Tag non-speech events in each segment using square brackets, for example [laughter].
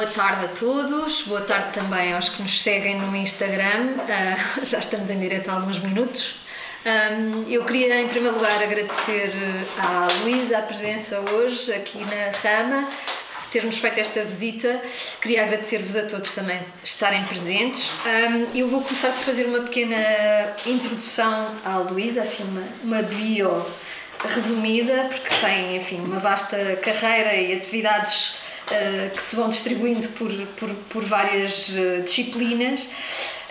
boa tarde a todos, boa tarde também aos que nos seguem no Instagram. Uh, [laughs] já estamos em direto há alguns minutos. Um, eu queria, em primeiro lugar, agradecer à Luísa a presença hoje aqui na Rama, ter-nos feito esta visita. Queria agradecer-vos a todos também estarem presentes. Um, eu vou começar por fazer uma pequena introdução à Luísa, assim, uma, uma bio resumida, porque tem, enfim, uma vasta carreira e atividades uh, que se vão distribuindo por, por, por várias uh, disciplinas.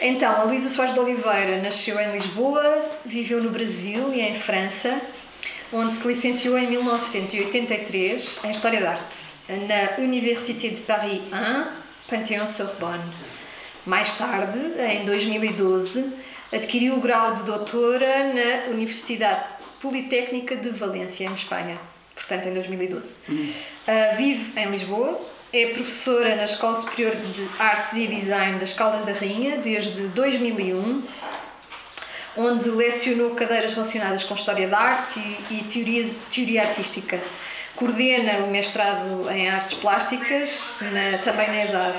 Então, a Luísa Soares de Oliveira nasceu em Lisboa, viveu no Brasil e em França, onde se licenciou em 1983 em História da Arte, na Université de Paris 1, Panthéon-Sorbonne. Mais tarde, em 2012, adquiriu o grau de doutora na Universidade Politécnica de Valência, em Espanha, portanto em 2012. Hum. Uh, vive em Lisboa, é professora na Escola Superior de Artes e Design das Caldas da Rainha desde 2001, onde lecionou cadeiras relacionadas com História da Arte e, e teoria, teoria Artística. Coordena o mestrado em Artes Plásticas, na, também na ESAD.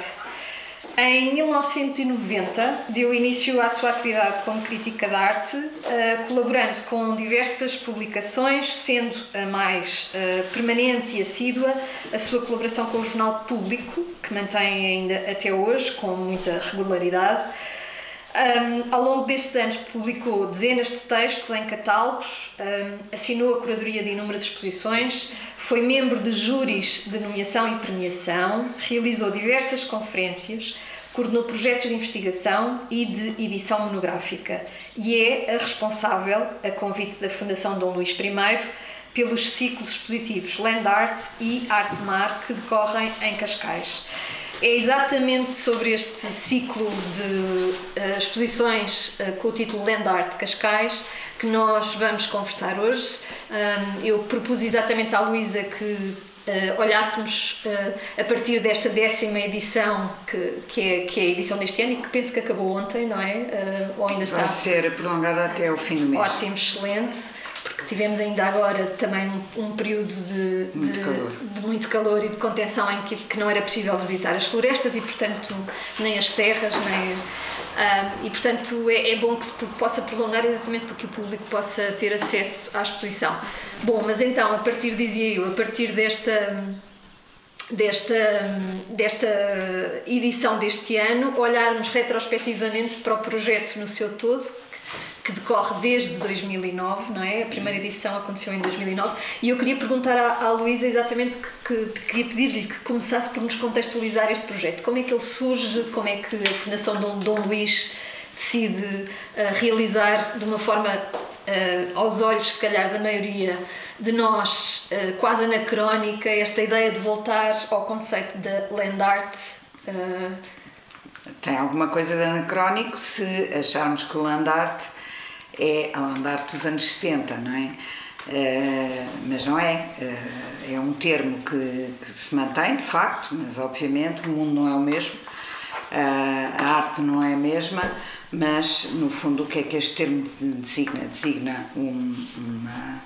Em 1990, deu início à sua atividade como crítica de arte, uh, colaborando com diversas publicações, sendo a mais uh, permanente e assídua a sua colaboração com o Jornal Público, que mantém ainda até hoje com muita regularidade. Um, ao longo destes anos publicou dezenas de textos em catálogos, um, assinou a curadoria de inúmeras exposições, foi membro de júris de nomeação e premiação, realizou diversas conferências, coordenou projetos de investigação e de edição monográfica e é a responsável, a convite da Fundação Dom Luís I, pelos ciclos expositivos Land Art e Arte Mar que decorrem em Cascais. É exatamente sobre este ciclo de uh, exposições uh, com o título Land Art Cascais que nós vamos conversar hoje. Um, eu propus exatamente à Luísa que uh, olhássemos a partir desta décima edição, que, que, é, que é a edição deste ano e que penso que acabou ontem, não é? Ou ainda está? Vai ser prolongada até o fim do mês. Ótimo, excelente tivemos ainda agora também um, um período de muito, de, calor. de muito calor e de contenção em que, que não era possível visitar as florestas e, portanto, nem as serras, nem um, e, portanto, é, é, bom que se possa prolongar exatamente porque o público possa ter acesso à exposição. Bom, mas então, a partir, dizia eu, a partir desta, desta, desta edição deste ano, olharmos retrospectivamente para o projeto no seu todo, que decorre desde 2009, não é? A primeira edição aconteceu em 2009 e eu queria perguntar à, à Luísa exatamente que, que queria pedir-lhe que começasse por nos contextualizar este projeto. Como é que ele surge? Como é que a Fundação Dom, Dom Luís decide uh, realizar de uma forma uh, aos olhos, se calhar, da maioria de nós, uh, quase anacrónica, esta ideia de voltar ao conceito da land art? Tem alguma coisa de anacrónico se acharmos que o land art é a andar dos anos 70, não é? Uh, mas não é. Uh, é um termo que, que, se mantém, de facto, mas obviamente o mundo não é o mesmo, uh, a arte não é a mesma, mas no fundo o que é que este termo designa? Designa um, uma,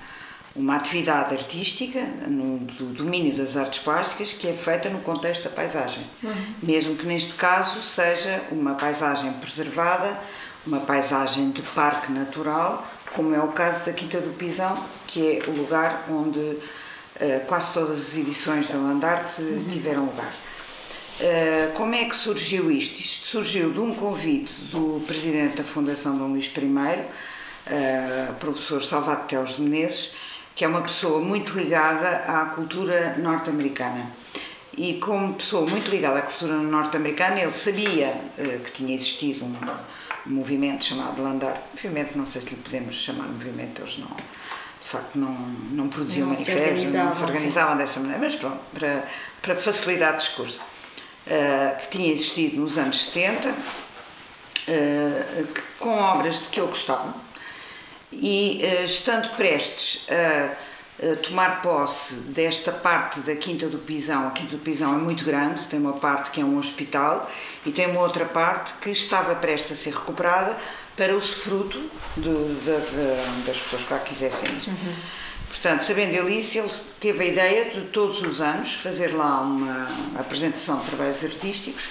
uma atividade artística no do domínio das artes plásticas que é feita no contexto da paisagem, uhum. mesmo que neste caso seja uma paisagem preservada uma paisagem de parque natural, como é o caso da Quinta do Pisão, que é o lugar onde uh, quase todas as edições da Landarte uhum. tiveram lugar. Uh, como é que surgiu isto? Isto surgiu de um convite do presidente da Fundação Dom Luís I, uh, professor Salvador Teles de Menezes, que é uma pessoa muito ligada à cultura norte-americana. E como pessoa muito ligada à cultura norte-americana, ele sabia uh, que tinha existido um, movimento chamado Landar, movimento, não sei se lhe podemos chamar movimento, eles não, de facto não, não produziam manifestos, não se organizavam sim. dessa maneira, mas pronto, para, para facilitar o discurso, uh, que tinha existido nos anos 70, uh, que, com obras de que eu gostava, e uh, estando prestes a tomar posse desta parte da Quinta do Pisão. A Quinta do Pisão é muito grande, tem uma parte que é um hospital e tem uma outra parte que estava prestes a ser recuperada para o fruto das pessoas que lá quisessem ir. Uhum. portanto, sabendo ele isso, ele teve a ideia de todos os anos fazer lá uma apresentação de trabalhos artísticos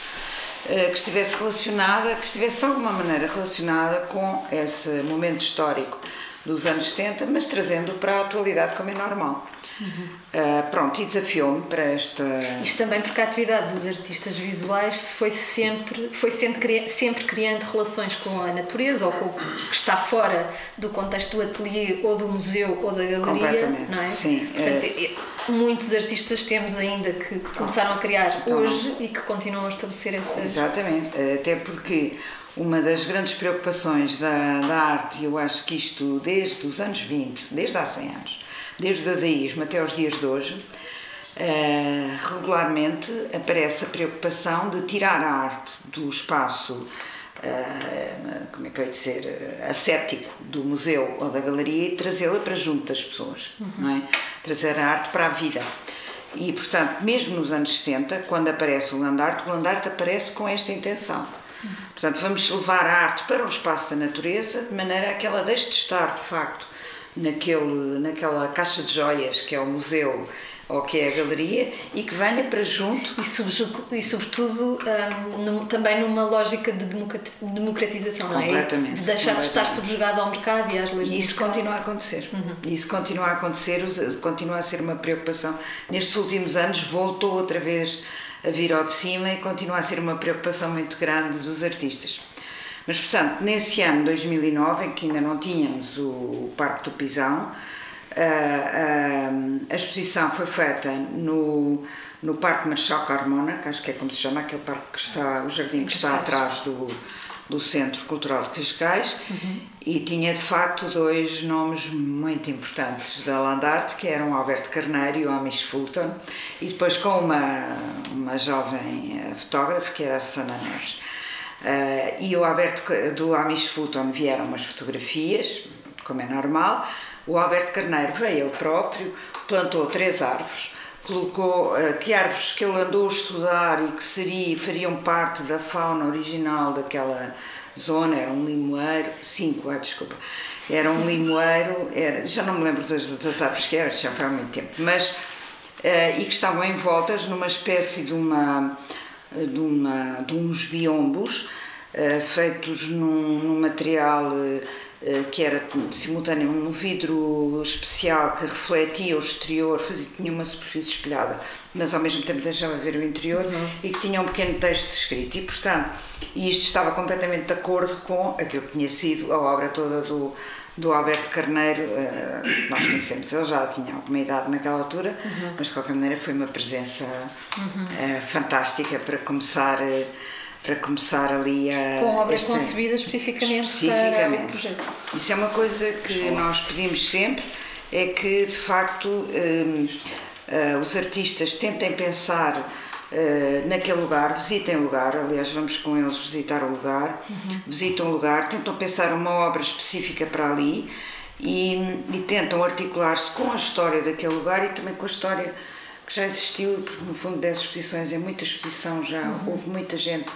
eh, que estivesse relacionada, que estivesse de alguma maneira relacionada com esse momento histórico dos anos 70, mas trazendo para a atualidade como é normal. Uhum. Uh, pronto, e desafiou-me para esta. Isto também porque a atividade dos artistas visuais se foi sempre, foi sempre, sempre criando relações com a natureza ou com o que está fora do contexto do ateliê ou do museu ou da galeria. Completamente. Não é? Sim. Portanto, é... muitos artistas temos ainda que começaram a criar então, hoje e que continuam a estabelecer essa. Exatamente, até porque uma das grandes preocupações da, da arte, eu acho que isto desde os anos 20, desde há 100 anos, desde o dadaísmo até os dias de hoje, uh, regularmente aparece a preocupação de tirar a arte do espaço, uh, como é que eu ia dizer, ascético do museu ou da galeria e trazê-la para junto das pessoas, uhum. não é? Trazer a arte para a vida. E, portanto, mesmo nos anos 70, quando aparece o land art, o land art aparece com esta intenção Portanto, vamos levar a arte para o espaço da natureza, de maneira a que ela deixe de estar, de facto, naquele, naquela caixa de joias que é o museu ou que é a galeria e que venha para junto. E, e sobretudo, um, também numa lógica de democratização, não é? De deixar de estar subjugado ao mercado e às leis E isso continua a acontecer. Uhum. Isso continua a acontecer, continua a ser uma preocupação. Nestes últimos anos voltou outra vez a vir ao de cima e continua a ser uma preocupação muito grande dos artistas. Mas, portanto, nesse ano 2009, em que ainda não tínhamos o Parque do Pisão, a, a, a exposição foi feita no, no Parque Marechal Carmona, que acho que é como se chama, aquele parque que está, o jardim que está atrás do, do Centro Cultural de Cascais uhum. E tinha de facto dois nomes muito importantes da Landarte, que eram Alberto Carneiro e o Amish Fulton, e depois com uma, uma jovem eh, fotógrafa que era a Susana Neves. Uh, e o Alberto do Amish Fulton vieram umas fotografias, como é normal. O Alberto Carneiro veio ele próprio, plantou três árvores colocou uh, que árvores que ele andou a estudar e que seria, fariam parte da fauna original daquela zona, era um limoeiro, cinco, ah, desculpa, era um limoeiro, era, já não me lembro das, das árvores que eram, já foi há muito tempo, mas, uh, e que estavam envoltas numa espécie de uma, de, uma, de uns biombos, uh, feitos num, num material eh, que era simultâneo um vidro especial que refletia o exterior, fazia, tinha uma superfície espelhada, mas ao mesmo tempo deixava ver o interior uhum. e que tinha um pequeno texto escrito. E, portanto, isto estava completamente de acordo com aquilo que tinha sido a obra toda do, do Alberto Carneiro. Uh, nós conhecemos, ele já tinha alguma idade naquela altura, uhum. mas de qualquer maneira foi uma presença uhum. uh, fantástica para começar. Uh, para começar ali a. Com obras este, concebidas especificamente, especificamente, para o projeto. Isso é uma coisa que nós pedimos sempre, é que de facto um, uh, eh, os artistas tentem pensar uh, naquele lugar, visitem o lugar, aliás, vamos com eles visitar o lugar, uhum. visitam o lugar, tentam pensar uma obra específica para ali e, e tentam articular-se com a história daquele lugar e também com a história que já existiu, porque no fundo dessas exposições, é muita exposição já, uhum. houve muita gente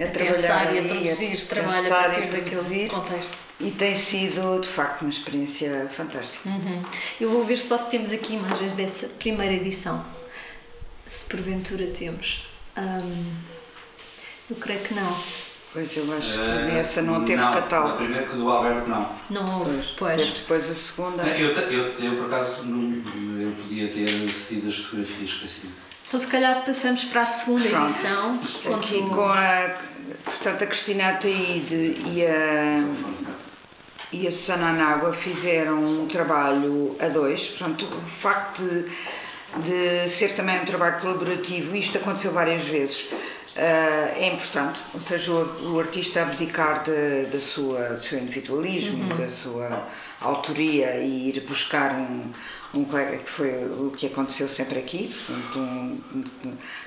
a, a trabalhar e a produzir, a trabalha a partir daquele contexto. E tem sido, de facto, uma experiência fantástica. Uhum. Eu vou ver só se temos aqui imagens dessa primeira edição. Se porventura temos. Hum, eu creio que não. Pois eu acho que uh, nessa não teve não, catálogo. A primeira que do Alberto não. Não houve, pois. pois. Teve depois a segunda. Eu, eu, eu, por acaso não, eu podia ter cedido as fotografias que assim. Então, se calhar, passamos para a segunda Pronto. edição. Aqui com a, portanto, a Cristina Ataíde e a, e a Susana Anágua fizeram um trabalho a dois. Portanto, o facto de, de ser também um trabalho colaborativo, isto aconteceu várias vezes, Uh, é importante, ou seja, o, o artista abdicar de, de sua, do seu individualismo, uhum. da sua autoria e ir buscar um, um colega que foi o que aconteceu sempre aqui. Portanto, um,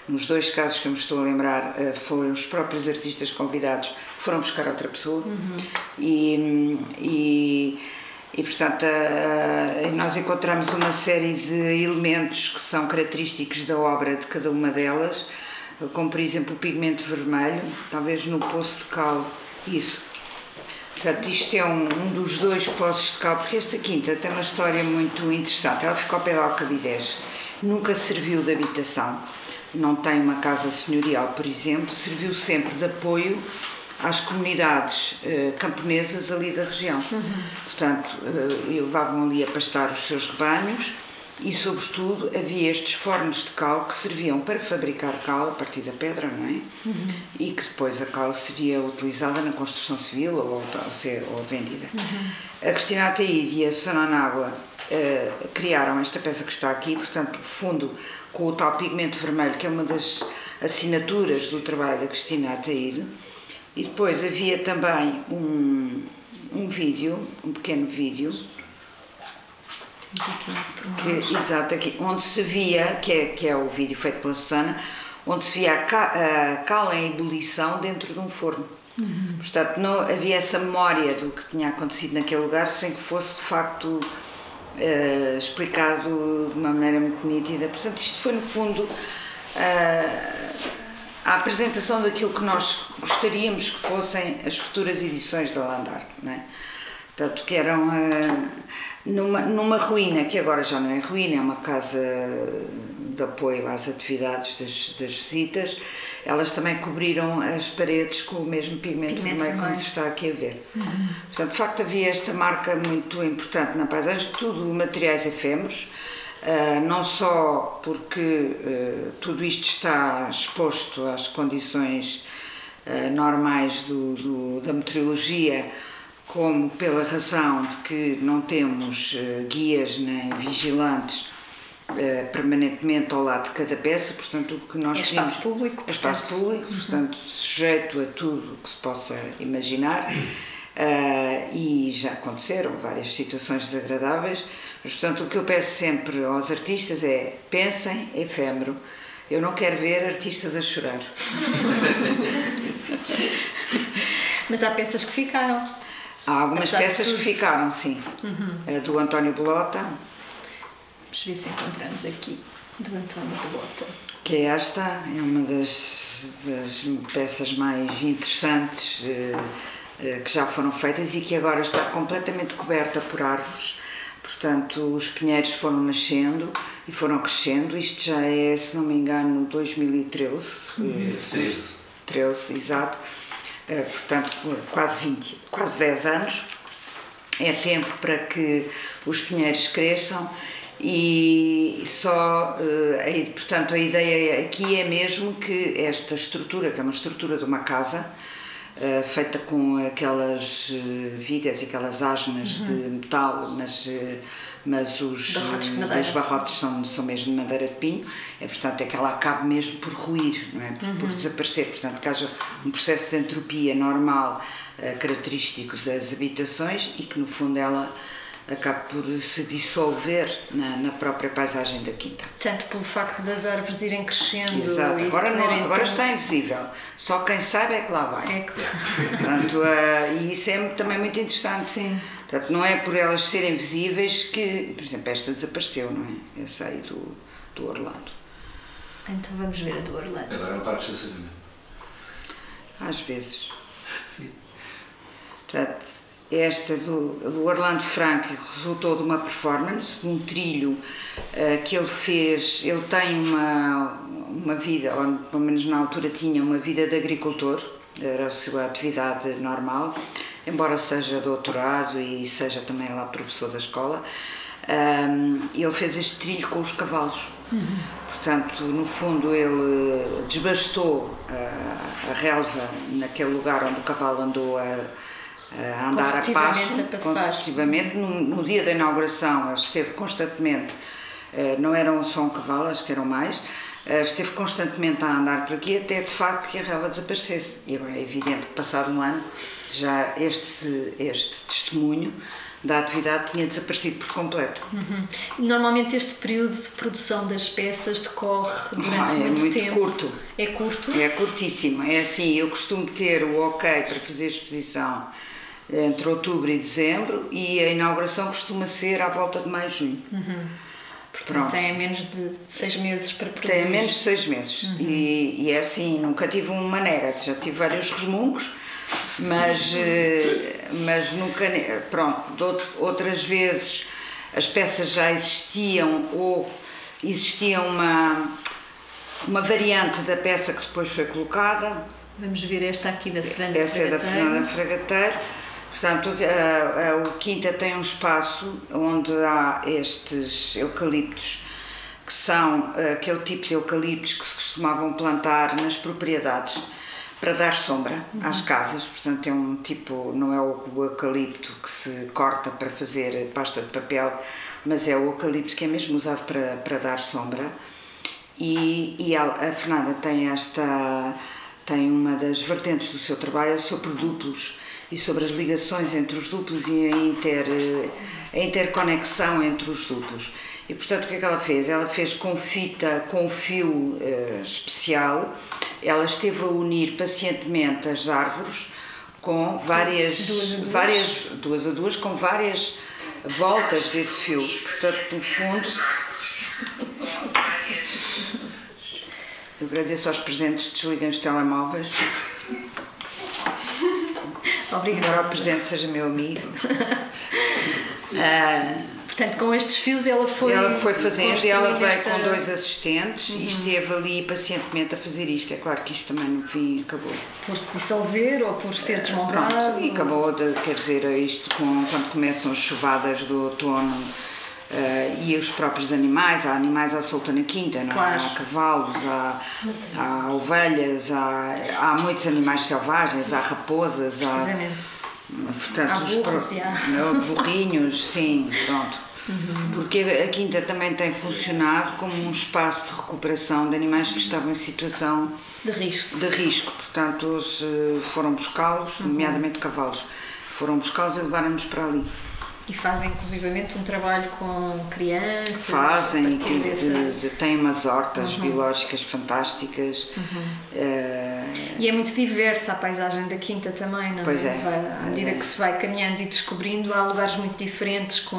nos dois casos que eu me estou a lembrar, uh, foram os próprios artistas convidados que foram buscar outra pessoa uhum. e, e, e, portanto, nós encontramos uma série de elementos que são característicos da obra de cada uma delas como por exemplo o pigmento vermelho, talvez no poço de cal, isso. Portanto, isto é um, um, dos dois poços de cal, porque esta quinta tem uma história muito interessante. Ela ficou ao pé de Alcabidez, nunca serviu de habitação, não tem uma casa senhorial, por exemplo, serviu sempre de apoio às comunidades eh, camponesas ali da região. Uhum. Portanto, eh, levavam ali a pastar os seus rebanhos e, sobretudo, havia estes fornos de cal que serviam para fabricar cal a partir da pedra, não é? Uhum. E que depois a cal seria utilizada na construção civil ou, ou, ser, ou vendida. Uhum. A Cristina Ataíde e a Susana Anágua uh, criaram esta peça que está aqui, portanto, fundo com o tal pigmento vermelho, que é uma das assinaturas do trabalho da Cristina Ataíde. E depois havia também um, um vídeo, um pequeno vídeo, que, exato, aqui, onde se via, que é, que é o vídeo feito pela Susana, onde se via a, a cal em ebulição dentro de um forno. Uhum. Portanto, não havia essa memória do que tinha acontecido naquele lugar sem que fosse de facto uh, explicado de uma maneira muito nítida. Portanto, isto foi no fundo uh, a apresentação daquilo que nós gostaríamos que fossem as futuras edições da Landarte. Não é? Portanto, que eram uh, numa, numa ruína, que agora já não é ruína, é uma casa de apoio às atividades das, das visitas, elas também cobriram as paredes com o mesmo pigmento, pigmento vermelho, como se está aqui a ver. Uhum. Portanto, de facto, havia esta marca muito importante na paisagem, tudo materiais efêmeros, uh, não só porque uh, tudo isto está exposto às condições normais do, do, da meteorologia, como pela razão de que não temos uh, guias nem vigilantes uh, permanentemente ao lado de cada peça, portanto o que nós é espaço temos, público, é espaço público, uhum. portanto sujeito a tudo o que se possa imaginar. Uh, e já aconteceram várias situações desagradáveis, mas portanto o que eu peço sempre aos artistas é pensem efêmero, eu não quero ver artistas a chorar. [laughs] mas há peças que ficaram. Há algumas Apesar peças que ficaram, sim. Uhum. A do António Bolota. Vamos ver se encontramos aqui do António Bolota. Que é esta, é uma das, das peças mais interessantes eh, eh, que já foram feitas e que agora está completamente coberta por árvores. Portanto, os pinheiros foram nascendo e foram crescendo. Isto já é, se não me engano, 2013. Uhum. 13. 13, exato portanto, quase 20, quase 10 anos. É tempo para que os pinheiros cresçam e só, eh, portanto, a ideia aqui é mesmo que esta estrutura, que é uma estrutura de uma casa, eh, feita com aquelas vigas e aquelas asnas uhum. de metal, mas mas os barrotes, os barrotes são, são mesmo de madeira de pinho, é, portanto é que ela acaba mesmo por ruir, não é? por, uhum. por desaparecer, portanto que haja um processo de entropia normal, uh, característico das habitações e que no fundo ela acaba por se dissolver na, na, própria paisagem da quinta. Tanto pelo facto das árvores irem crescendo. Exato, agora, não, agora está invisível, só quem sabe é que lá vai. É que... Portanto, uh, e isso é também muito interessante. Sim. Portanto, não é por elas serem visíveis que, por exemplo, esta desapareceu, não é? Essa aí do, do Orlando. Então vamos ver a do Orlando. Agora é um parque de estacionamento. Às vezes. Sim. Portanto, esta do, do Orlando Frank resultou de uma performance, de um trilho uh, que ele fez. Ele tem uma, uma vida, ou pelo menos na altura tinha uma vida de agricultor, era a sua atividade normal embora seja doutorado e seja também lá professor da escola, um, ele fez este trilho com os cavalos. Uhum. Portanto, no fundo, ele desbastou a, a relva naquele lugar onde o cavalo andou a, a andar a passo, a consecutivamente. No, no, dia da inauguração, ele esteve constantemente, uh, não eram só um cavalo, acho que eram mais, esteve constantemente a andar por aqui até de facto que a relva desaparecesse. E agora é evidente que, passado um ano, já este, este testemunho da atividade tinha desaparecido por completo. Uhum. Normalmente este período de produção das peças decorre durante ah, é muito, muito tempo. curto. É curto? É curtíssimo. É assim, eu costumo ter o ok para fazer a exposição entre outubro e dezembro e a inauguração costuma ser à volta de maio e junho. Uhum. Pronto. tem menos de seis meses para produzir. Tem menos de seis meses. Uhum. E, e é assim, nunca tive uma nega, já tive vários resmungos, mas, [laughs] eh, mas nunca. Pronto, outras vezes as peças já existiam ou existia uma, uma variante da peça que depois foi colocada. Vamos ver esta aqui da Fernanda Essa é da Fernanda Fragateiro. Portanto, a, a, o Quinta tem um espaço onde há estes eucaliptos, que são aquele tipo de eucaliptos que se costumavam plantar nas propriedades para dar sombra uhum. às casas. Portanto, é um tipo, não é o eucalipto que se corta para fazer pasta de papel, mas é o eucalipto que é mesmo usado para, para dar sombra. E, e a, a Fernanda tem esta tem uma das vertentes do seu trabalho é sobre duplos e sobre as ligações entre os duplos e a, inter, a interconexão entre os duplos. E portanto, o que é que ela fez? Ela fez com fita, com fio uh, especial, ela esteve a unir pacientemente as árvores com várias duas a duas. várias duas a duas com várias voltas desse fio. Portanto, no fundo, eu agradeço aos presentes, desliguem os telemóveis. Obrigada. Embora o presente seja meu amigo. [laughs] ah, Portanto, com estes fios ela foi. Ela foi fazendo e ela veio esta... com dois assistentes uhum. e esteve ali pacientemente a fazer isto. É claro que isto também no fim acabou. Por se dissolver ou por ser desmontado? Pronto, e acabou, de, quer dizer, isto com, quando começam as chuvadas do outono Uh, e os próprios animais, há animais à solta na quinta, não? É? Claro. há cavalos, há, há ovelhas, há, há, muitos animais selvagens, há raposas, há, portanto, há burros, os há. burrinhos, sim, pronto. Uhum. Porque a quinta também tem funcionado como um espaço de recuperação de animais que estavam em situação de risco. De risco. Portanto, eles eh, foram buscá-los, uhum. nomeadamente cavalos, foram buscá-los e levaram-nos para ali. E fazem inclusivamente um trabalho com crianças? Fazem, que, de, de, têm umas hortas uhum. biológicas fantásticas. Uhum. Uh, e é muito diversa a paisagem da Quinta também, não pois é? é. Vai, à medida que se vai caminhando e descobrindo, há lugares muito diferentes com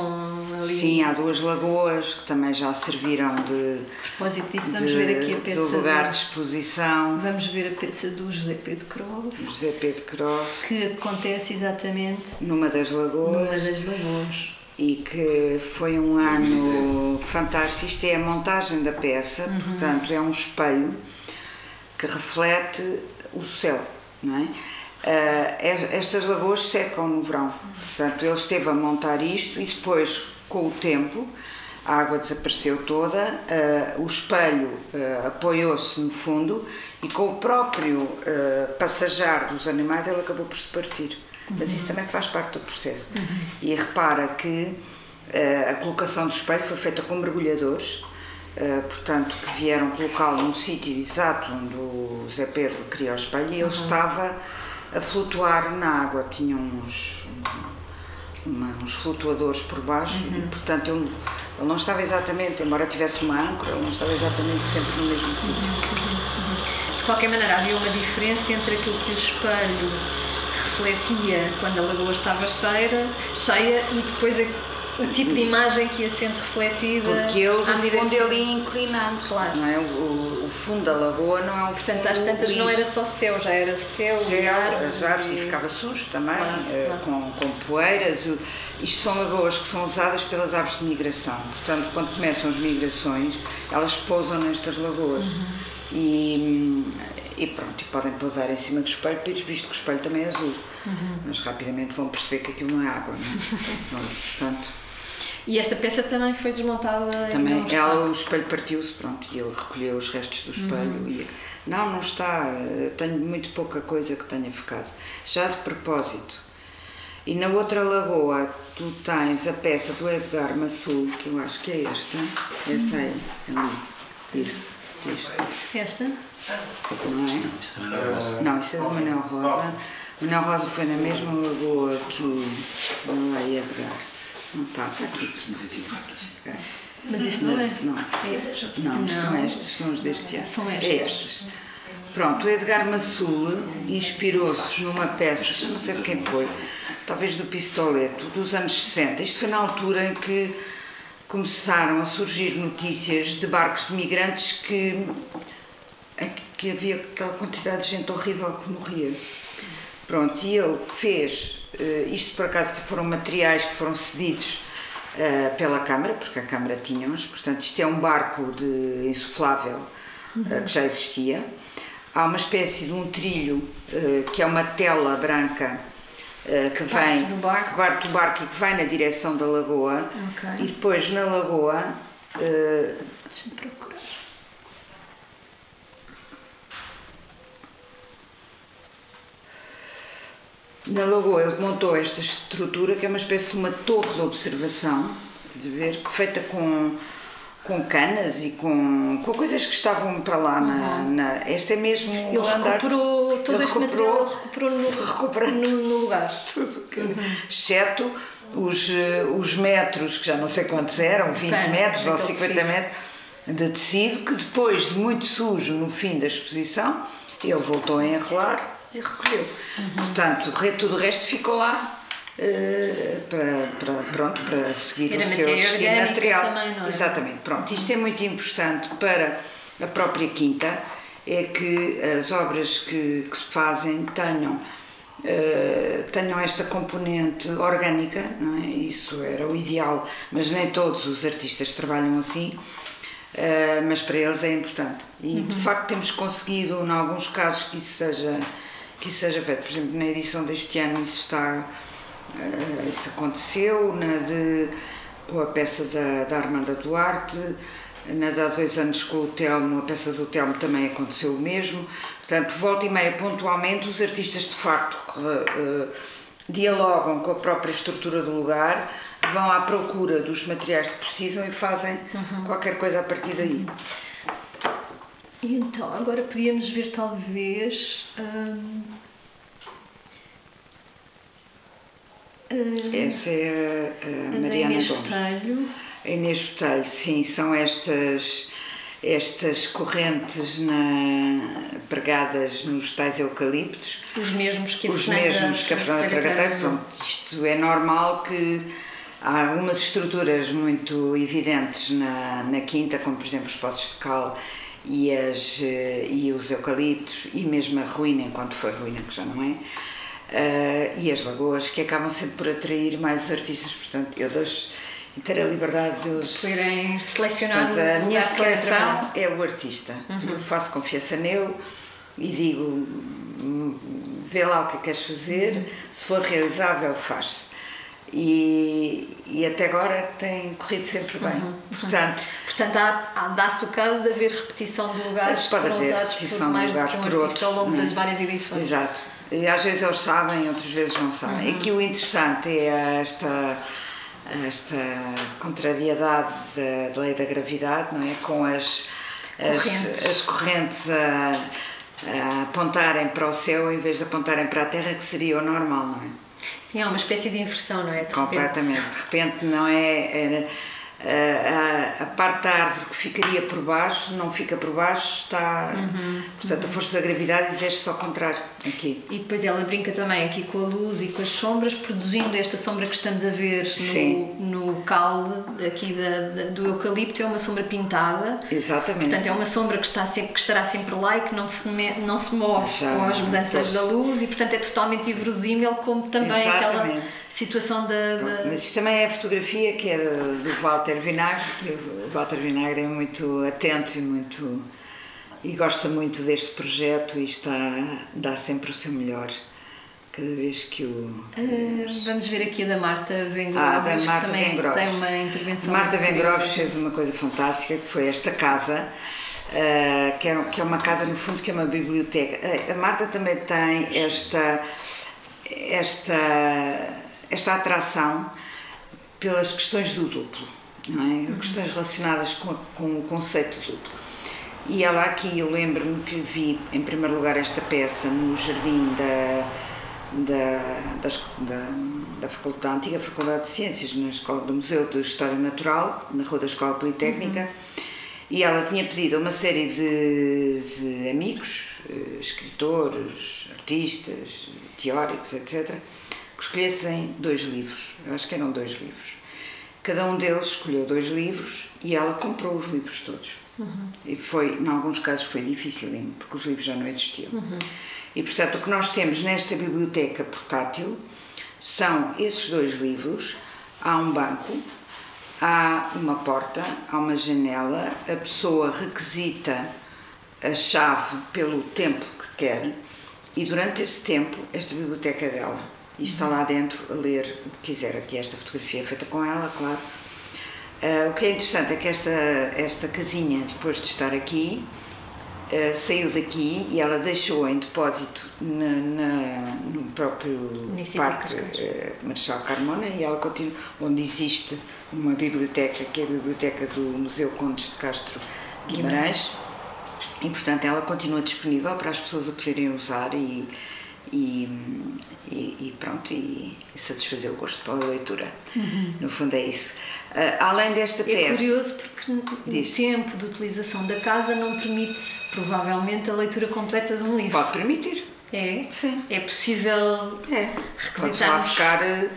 ali... Sim, há duas lagoas que também já serviram de... A propósito disso, vamos de, ver aqui a peça... Do lugar de exposição. Vamos ver a peça do José Pedro Croft. José Pedro Croft. Que acontece exatamente... Numa das lagoas. Numa das lagoas e que foi um ano fantástico. Isto é a montagem da peça, uhum. portanto, é um espelho que reflete o céu, não é? Uh, estas lagoas secam no verão, portanto, ele esteve a montar isto e depois, com o tempo, a água desapareceu toda, uh, o espelho uh, apoiou-se no fundo e com o próprio passajar dos animais ele acabou por se partir mas isso também faz parte do processo. Uhum. E repara que uh, a colocação do espelho foi feita com mergulhadores, uh, portanto, que vieram colocá-lo num sítio exato onde o Zé Pedro queria o espelho e ele uhum. estava a flutuar na água, tinha uns, uma, uns flutuadores por baixo uhum. e, portanto, ele, ele, não estava exatamente, embora tivesse uma âncora, ele não estava exatamente sempre no mesmo sítio. Uhum. uhum. De qualquer maneira, havia uma diferença entre aquilo que o espelho refletia quando a lagoa estava cheia, cheia e depois o tipo de imagem que ia sendo refletida. Porque ele, no fundo, ele ia inclinando. Claro. Não é? o, o, fundo da lagoa não é um Portanto, às tantas não era só céu, já era céu, céu e árvores. As árvores e... e ficava sujo também, claro, uh, claro. Com, com poeiras. Isto são lagoas que são usadas pelas aves de migração. Portanto, quando começam as migrações, elas pousam nestas lagoas. Uhum. E, e pronto, e podem pousar em cima do espelho, visto que o espelho também é azul. Uhum. Mas rapidamente vão perceber que aquilo não é água, não é? [laughs] Portanto, e esta peça também foi desmontada também ela, o espelho partiu-se pronto e ele recolheu os restos do espelho uhum. e não não está tenho muito pouca coisa que tenha ficado já de propósito e na outra lagoa tu tens a peça do Edgar Massul que eu acho que é esta essa aí ali isso, isso. esta não é não isso é do Manuel Rosa Manuel Rosa foi na mesma lagoa que o Edgar não está, aqui. Mas isto não, é? Não, é. Não, isto não é estes, são os deste ano. São estes. É estes. Pronto, o Edgar Massul inspirou-se numa peça, já não sei de quem foi, talvez do Pistoleto, dos anos 60. Isto foi na altura em que começaram a surgir notícias de barcos de migrantes que, que havia aquela quantidade de gente horrível que morria. Pronto, e ele fez, eh, isto por acaso foram materiais que foram cedidos eh, pela Câmara, porque a Câmara tinha-os, portanto isto é um barco de insuflável eh, que já existia. Há uma espécie de um trilho que é uma tela branca que vem do barco. parte do barco e que vai na direção da lagoa Ok. e depois na lagoa Deixa-me Na Lagoa ele montou esta estrutura que é uma espécie de uma torre de observação, ver, feita com, com canas e com, com coisas que estavam para lá na, na esta é mesmo Ele andar- recuperou todo ele este material, recuperou no, no, no lugar. [laughs] tudo, que- exceto os, eh, os metros, que já não sei quantos eram, 20 Pano, metros ou daquele 50 tecido. metros de tecido, que depois de muito sujo no fim da exposição, ele voltou a enrolar e recolheu. Uhum. Portanto, tudo o resto ficou lá eh, para, para, pronto, para seguir Era o seu destino material. também, é? Exatamente. Pronto, isto é muito importante para a própria quinta, é que as obras que, que se fazem tenham eh, tenham esta componente orgânica, é? isso era o ideal, mas nem todos os artistas trabalham assim, eh, mas para eles é importante. E de facto temos conseguido, em alguns casos, que isso seja, que isso seja feito. Por exemplo, na edição deste ano isso está, eh, isso aconteceu, na de, com a peça da, da Armanda Duarte, na de há dois anos com o Telmo, a peça do Telmo também aconteceu o mesmo. Portanto, volta e meia, pontualmente, os artistas de facto eh, dialogam com a própria estrutura do lugar, vão à procura dos materiais que precisam e fazem qualquer coisa a partir daí. E então, agora podíamos ver talvez. hum, hum, Essa é a, a Mariana Inês Gomes. Botelho. A Inês Botelho, sim, são estas, estas correntes na- pregadas nos tais eucaliptos. Os mesmos que a os mesmos que a Fernanda Fragateiro pronto, isto é normal que há algumas estruturas muito evidentes na, na quinta, como por exemplo os poços de cal e, as, eh, e os eucaliptos e mesmo a ruína, enquanto foi ruína, que já não é, eh, e as lagoas, que acabam sempre por atrair mais os artistas, portanto eu dou inteira liberdade deles Poderem selecionar Portanto, a minha querem seleção é o artista. Eu faço confiança nele e digo: "Hum, vê lá o que queres fazer, se for realizável, faz-se. E, e até agora tem corrido sempre bem. Portanto, Portanto, há- dá-se o caso de haver repetição de lugares que foram haver usados por repetição de mais do lugares que um por artista ao outros, longo não é? das várias edições. Exato. E às vezes eles sabem, outras vezes não sabem. Aqui o interessante é esta, esta contrariedade da, da lei da gravidade, não é? Com as Correntes. as, as correntes a, a apontarem para o céu em vez de apontarem para a terra, que seria o normal, não é? Sim, há uma espécie de inversão, não é? De repente. Completamente. De repente não é. é- a, parte da árvore que ficaria por baixo não fica por baixo, está. Uhum, portanto, a força da gravidade exerce-se ao contrário aqui. E depois ela brinca também aqui com a luz e com as sombras, produzindo esta sombra que estamos a ver no, no caule aqui da, da- do eucalipto, é uma sombra pintada. Exatamente. Portanto, é uma sombra que, está sempre, que estará sempre lá e que não se, me- não se move Já, com as mudanças pois. da luz e, portanto, é totalmente inverosímil, como também aquela Exatamente. Situação da. da- Mas isto também é a fotografia que é do Walter Vinagre, que o Walter Vinagre é muito atento e muito e gosta muito deste projeto e está dá sempre o seu melhor cada vez que o Ah, vamos ver aqui a da Marta Vengroves, Ah, que também Vengroves. tem uma intervenção. Marta Vengroves fez uma coisa fantástica que foi esta casa ah, que, é, que é uma casa no fundo que é uma biblioteca a, a Marta também tem esta esta esta atração pelas questões do duplo não é? questões relacionadas com, com o conceito duplo e ela aqui, eu lembro-me que vi em primeiro lugar esta peça no jardim da, da, da, es- da, da, faculdade, da antiga Faculdade de Ciências, na escola do Museu de História Natural, na Rua da Escola Politécnica, e ela tinha pedido a uma série de, de amigos, eh, escritores, artistas, teóricos, etc., que escolhessem dois livros. Eu acho que eram dois livros. Cada um deles escolheu dois livros e ela comprou os livros todos. E foi, em alguns casos, foi difícil, porque os livros já não existiam. E, portanto, o que nós temos nesta biblioteca portátil são esses dois livros. Há um banco, há uma porta, há uma janela, a pessoa requisita a chave pelo tempo que quer e durante esse tempo esta biblioteca é dela e está lá dentro a ler o que quiser. Aqui esta fotografia é feita com ela, claro. Uh, o que é interessante é que esta, esta casinha, depois de estar aqui, uh, saiu daqui e ela deixou em depósito na, na no próprio Município Parque uh, Marechal Carmona e ela continua, onde existe uma biblioteca, que é a Biblioteca do Museu Condes de Castro Guimarães, e portanto ela continua disponível para as pessoas a poderem usar e, e, e, e pronto, e, e satisfazer o gosto pela leitura. No fundo é isso. Ah, além desta É peça. curioso porque o Diz. tempo de utilização da casa não permite, provavelmente, a leitura completa de um livro. Pode permitir. É? Sim. É possível É. Podes lá ficar eh,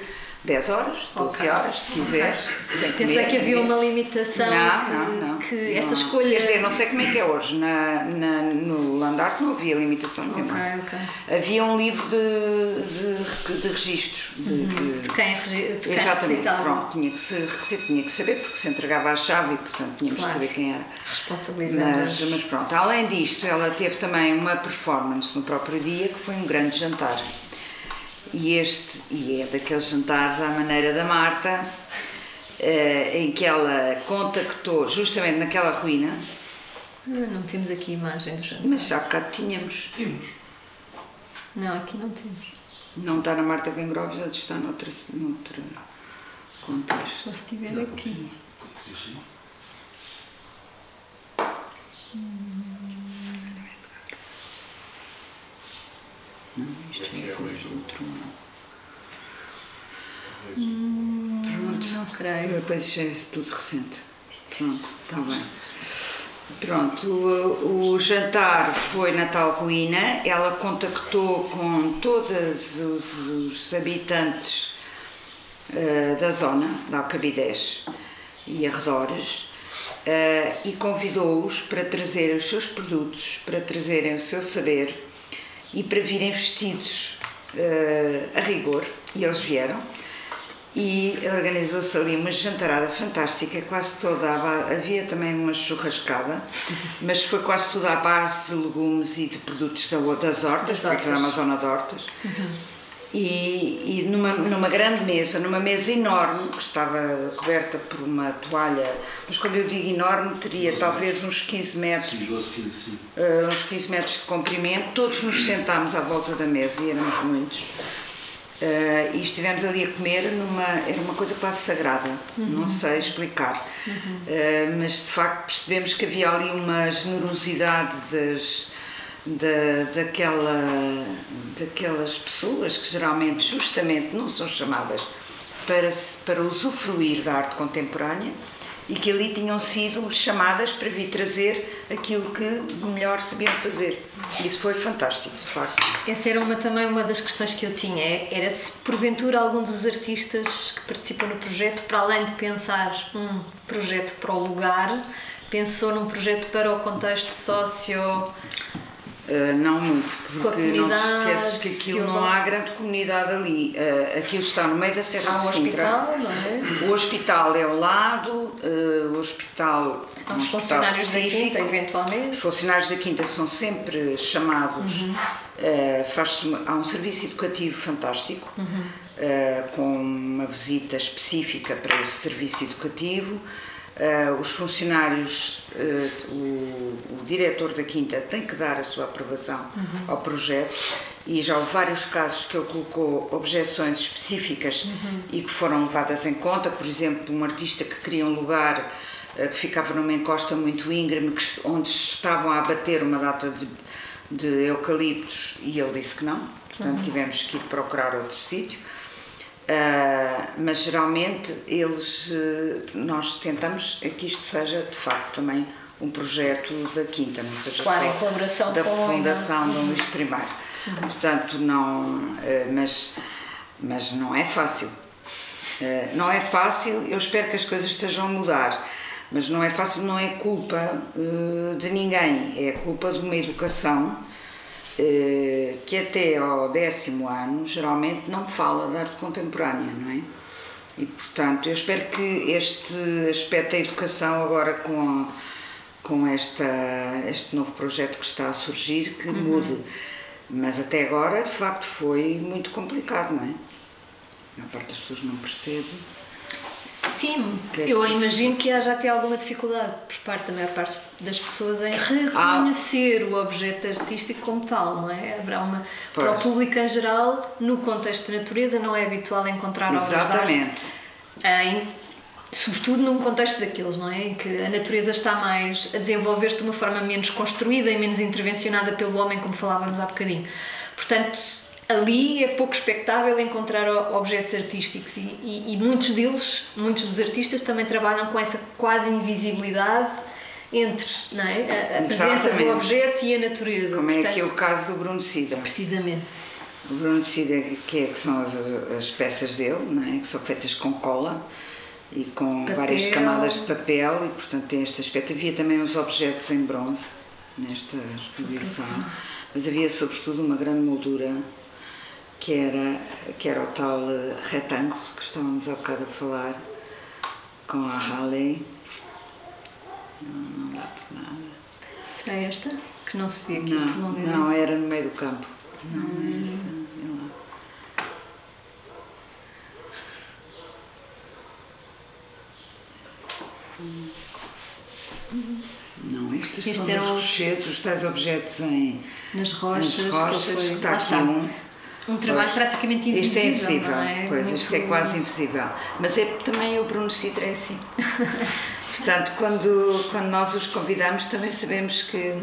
10 horas, 12 Ok. horas, se quiseres. sem Pensei comer, que havia uma limitação Não, que, não, não. que não. essa escolha. Quer dizer, não sei como é que é hoje. Na, na- no Landarte não havia limitação nenhuma. Ok, ok. Havia um livro de, de, de registros. De, de- De quem, regi- de quem Exatamente, requisitava. pronto, tinha que, se, tinha que saber porque se entregava a chave e portanto tínhamos Claro. que saber quem era. Responsabilizando. Mas, mas pronto, além disto, ela teve também uma performance no próprio dia que foi um grande jantar. E este, e é daqueles jantares à maneira da Marta, eh, em que ela contactou justamente naquela ruína, Não temos aqui imagem do jantar. mas já há bocado tínhamos. Temos. Não, aqui não temos. Não está na Marta Bengroves, mas está noutra, noutro contexto. Só se estiver aqui. Sim. Isto é outro não. Creio. Depois isso é tudo recente. Pronto, está bem. Pronto, o, o jantar foi na tal ruína, ela contactou com todos os, os habitantes eh, da zona, da Alcabidez e arredores, eh, e convidou-os para trazerem os seus produtos, para trazerem o seu saber e para virem vestidos eh, a rigor, e eles vieram e organizou-se ali uma jantarada fantástica, quase toda havia também uma churrascada, [laughs] mas foi quase toda à base de legumes e de produtos da, das hortas, Das porque aquilo é uma zona de hortas. E, e numa, numa grande mesa, numa mesa enorme, que estava coberta por uma toalha, mas quando eu digo enorme, teria talvez uns 15 metros Sim, 12, 15, sim. uh, uns 15 metros de comprimento, todos nos sentámos à volta da mesa e éramos muitos. Uh, e estivemos ali a comer numa. Era uma coisa quase sagrada, não sei explicar. Uh, mas de facto percebemos que havia ali uma generosidade das, da, daquela, daquelas pessoas que geralmente, justamente, não são chamadas para, para usufruir da arte contemporânea e que ali tinham sido chamadas para vir trazer aquilo que melhor sabiam fazer. Isso foi fantástico, de facto. Essa era uma, também uma das questões que eu tinha. é- Era se porventura algum dos artistas que participam no projeto, para além de pensar um projeto para o lugar, pensou num projeto para o contexto socio. Uh, não muito, porque não te esqueces que aquilo não há grande comunidade ali. Uh, aquilo está no meio da Serra Há de Sintra. hospital, não é? O hospital é ao lado, uh, o hospital Há um os hospital funcionários da específico. Quinta, eventualmente. Os funcionários da Quinta são sempre chamados, faz-se uma- há um serviço educativo fantástico, eh, com uma visita específica para esse serviço educativo. Eh, os funcionários, eh, o, o diretor da Quinta tem que dar a sua aprovação ao projeto e já houve vários casos que ele colocou objeções específicas e que foram levadas em conta, por exemplo, um artista que queria um lugar eh, que ficava numa encosta muito íngreme, que onde estavam a abater uma data de, de eucaliptos e ele disse que não, portanto tivemos que ir procurar outro sítio. Ah, mas geralmente eles, eh, nós tentamos que isto seja de facto também um projeto da Quinta, não seja Claro, só em colaboração da com Fundação. Dom Luís I. Portanto, não, eh, mas, mas não é fácil. Não é fácil, eu espero que as coisas estejam a mudar, Mas não é fácil, não é culpa de ninguém, é culpa de uma educação que até ao décimo ano geralmente não fala de arte contemporânea, não é? E portanto, eu espero que este aspecto da educação agora com, com esta, este novo projeto que está a surgir, que uhum. mude. Mas até agora, de facto, foi muito complicado, não é? A maior parte das pessoas não percebe. Sim, que é eu imagino que haja até alguma dificuldade por parte da maior parte das pessoas em reconhecer ah. o objeto artístico como tal, não é? Haverá uma. Pois. Para o público em geral, no contexto da natureza, não é habitual encontrar Exatamente. obras de arte. Em, sobretudo num contexto daqueles, não é? Em que a natureza está mais a desenvolver-se de uma forma menos construída e menos intervencionada pelo homem, como falávamos há bocadinho. Portanto, ali é pouco expectável encontrar objetos artísticos e, e, e, muitos deles, muitos dos artistas também trabalham com essa quase invisibilidade entre é? a, a presença do objeto e a natureza. Como Portanto, é que é o caso do Bruno Sidra. Precisamente. O Bruno Sidra, que, é, que são as, as, peças dele, não é? que são feitas com cola e com papel. várias camadas de papel e portanto tem este aspecto. Havia também os objetos em bronze nesta exposição, mas havia sobretudo uma grande moldura que era, que era o tal eh, retângulo que estávamos há bocado a falar com a Halley. Não, não dá por nada. Será esta? Que não se vê aqui não, Não, era no meio do campo. Não, hum. essa. É lá. Não, estes este são os rochedos, os tais objetos em, nas rochas, nas rochas que, que está aqui um um trabalho pois. praticamente invisível. Isto é invisível, é? pois, Muito... isto é quase invisível. Mas é também o Bruno Citra é assim. [laughs] Portanto, quando, quando nós os convidamos, também sabemos que,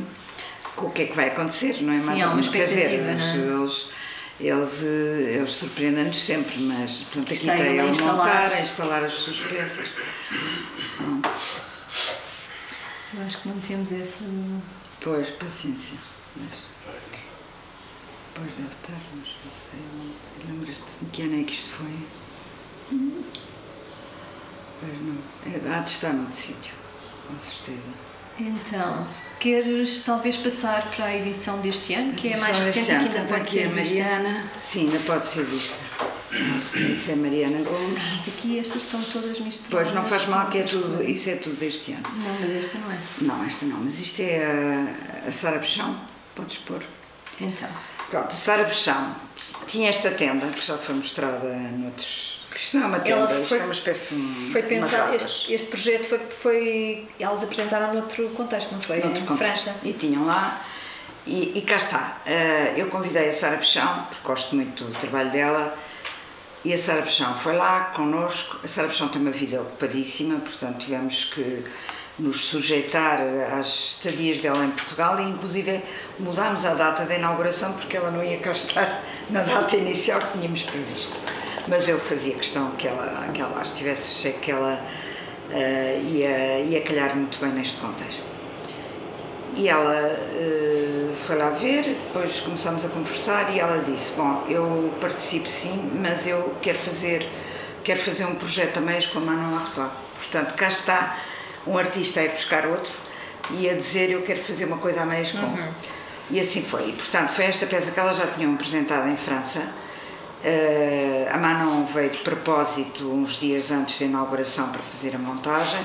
que o que é que vai acontecer, não é? Mais Sim, há uma expectativa, não é? Eles, eles, eles surpreendem-nos sempre, mas portanto, aqui está ele a montar, a instalar as suas peças. Eu acho que não temos essa. Pois, paciência. Mas... Pois deve estar, mas não sei. Lembras-te de que ano é que isto foi? Pois não. É, há de estar noutro sítio, com certeza. Então, queres talvez passar para a edição deste ano, que é a mais recente e que ainda pode ser vista. Mariana, sim, ainda pode ser vista. Isso é Mariana Gomes. Mas aqui estas estão todas misturadas. Pois, não faz mal que é tudo, isso é tudo deste ano. Não, mas esta não é. Não, esta não, mas isto é a, a Sara Peixão, podes pôr. Então. Pronto, Sara Bechão tinha esta tenda que já foi mostrada noutros. Isto não é uma tenda, foi, isto é uma espécie de. Foi pensado, este, este, projeto foi, foi. Elas apresentaram noutro contexto, não foi? Noutro em contexto. França. E tinham lá. E, e cá está. Eh, eu convidei a Sara Bechão, porque gosto muito do trabalho dela. E a Sara Bechão foi lá connosco. A Sara Bechão tem uma vida ocupadíssima, portanto tivemos que nos sujeitar às estadias dela em Portugal e inclusive mudámos a data da inauguração porque ela não ia cá estar [laughs] na data inicial que tínhamos previsto. Mas eu fazia questão que ela, que ela estivesse, achei que ela uh, ia, ia calhar muito bem neste contexto. E ela uh, foi lá ver, depois começámos a conversar e ela disse, bom, eu participo sim, mas eu quero fazer, quero fazer um projeto a meios com a Manuel Artois. Portanto, cá está um artista a ir buscar outro e a dizer eu quero fazer uma coisa a meias com. Uhum. E assim foi. E, portanto, foi esta peça que elas já tinham apresentado em França. Uh, a Manon veio de propósito uns dias antes da inauguração para fazer a montagem.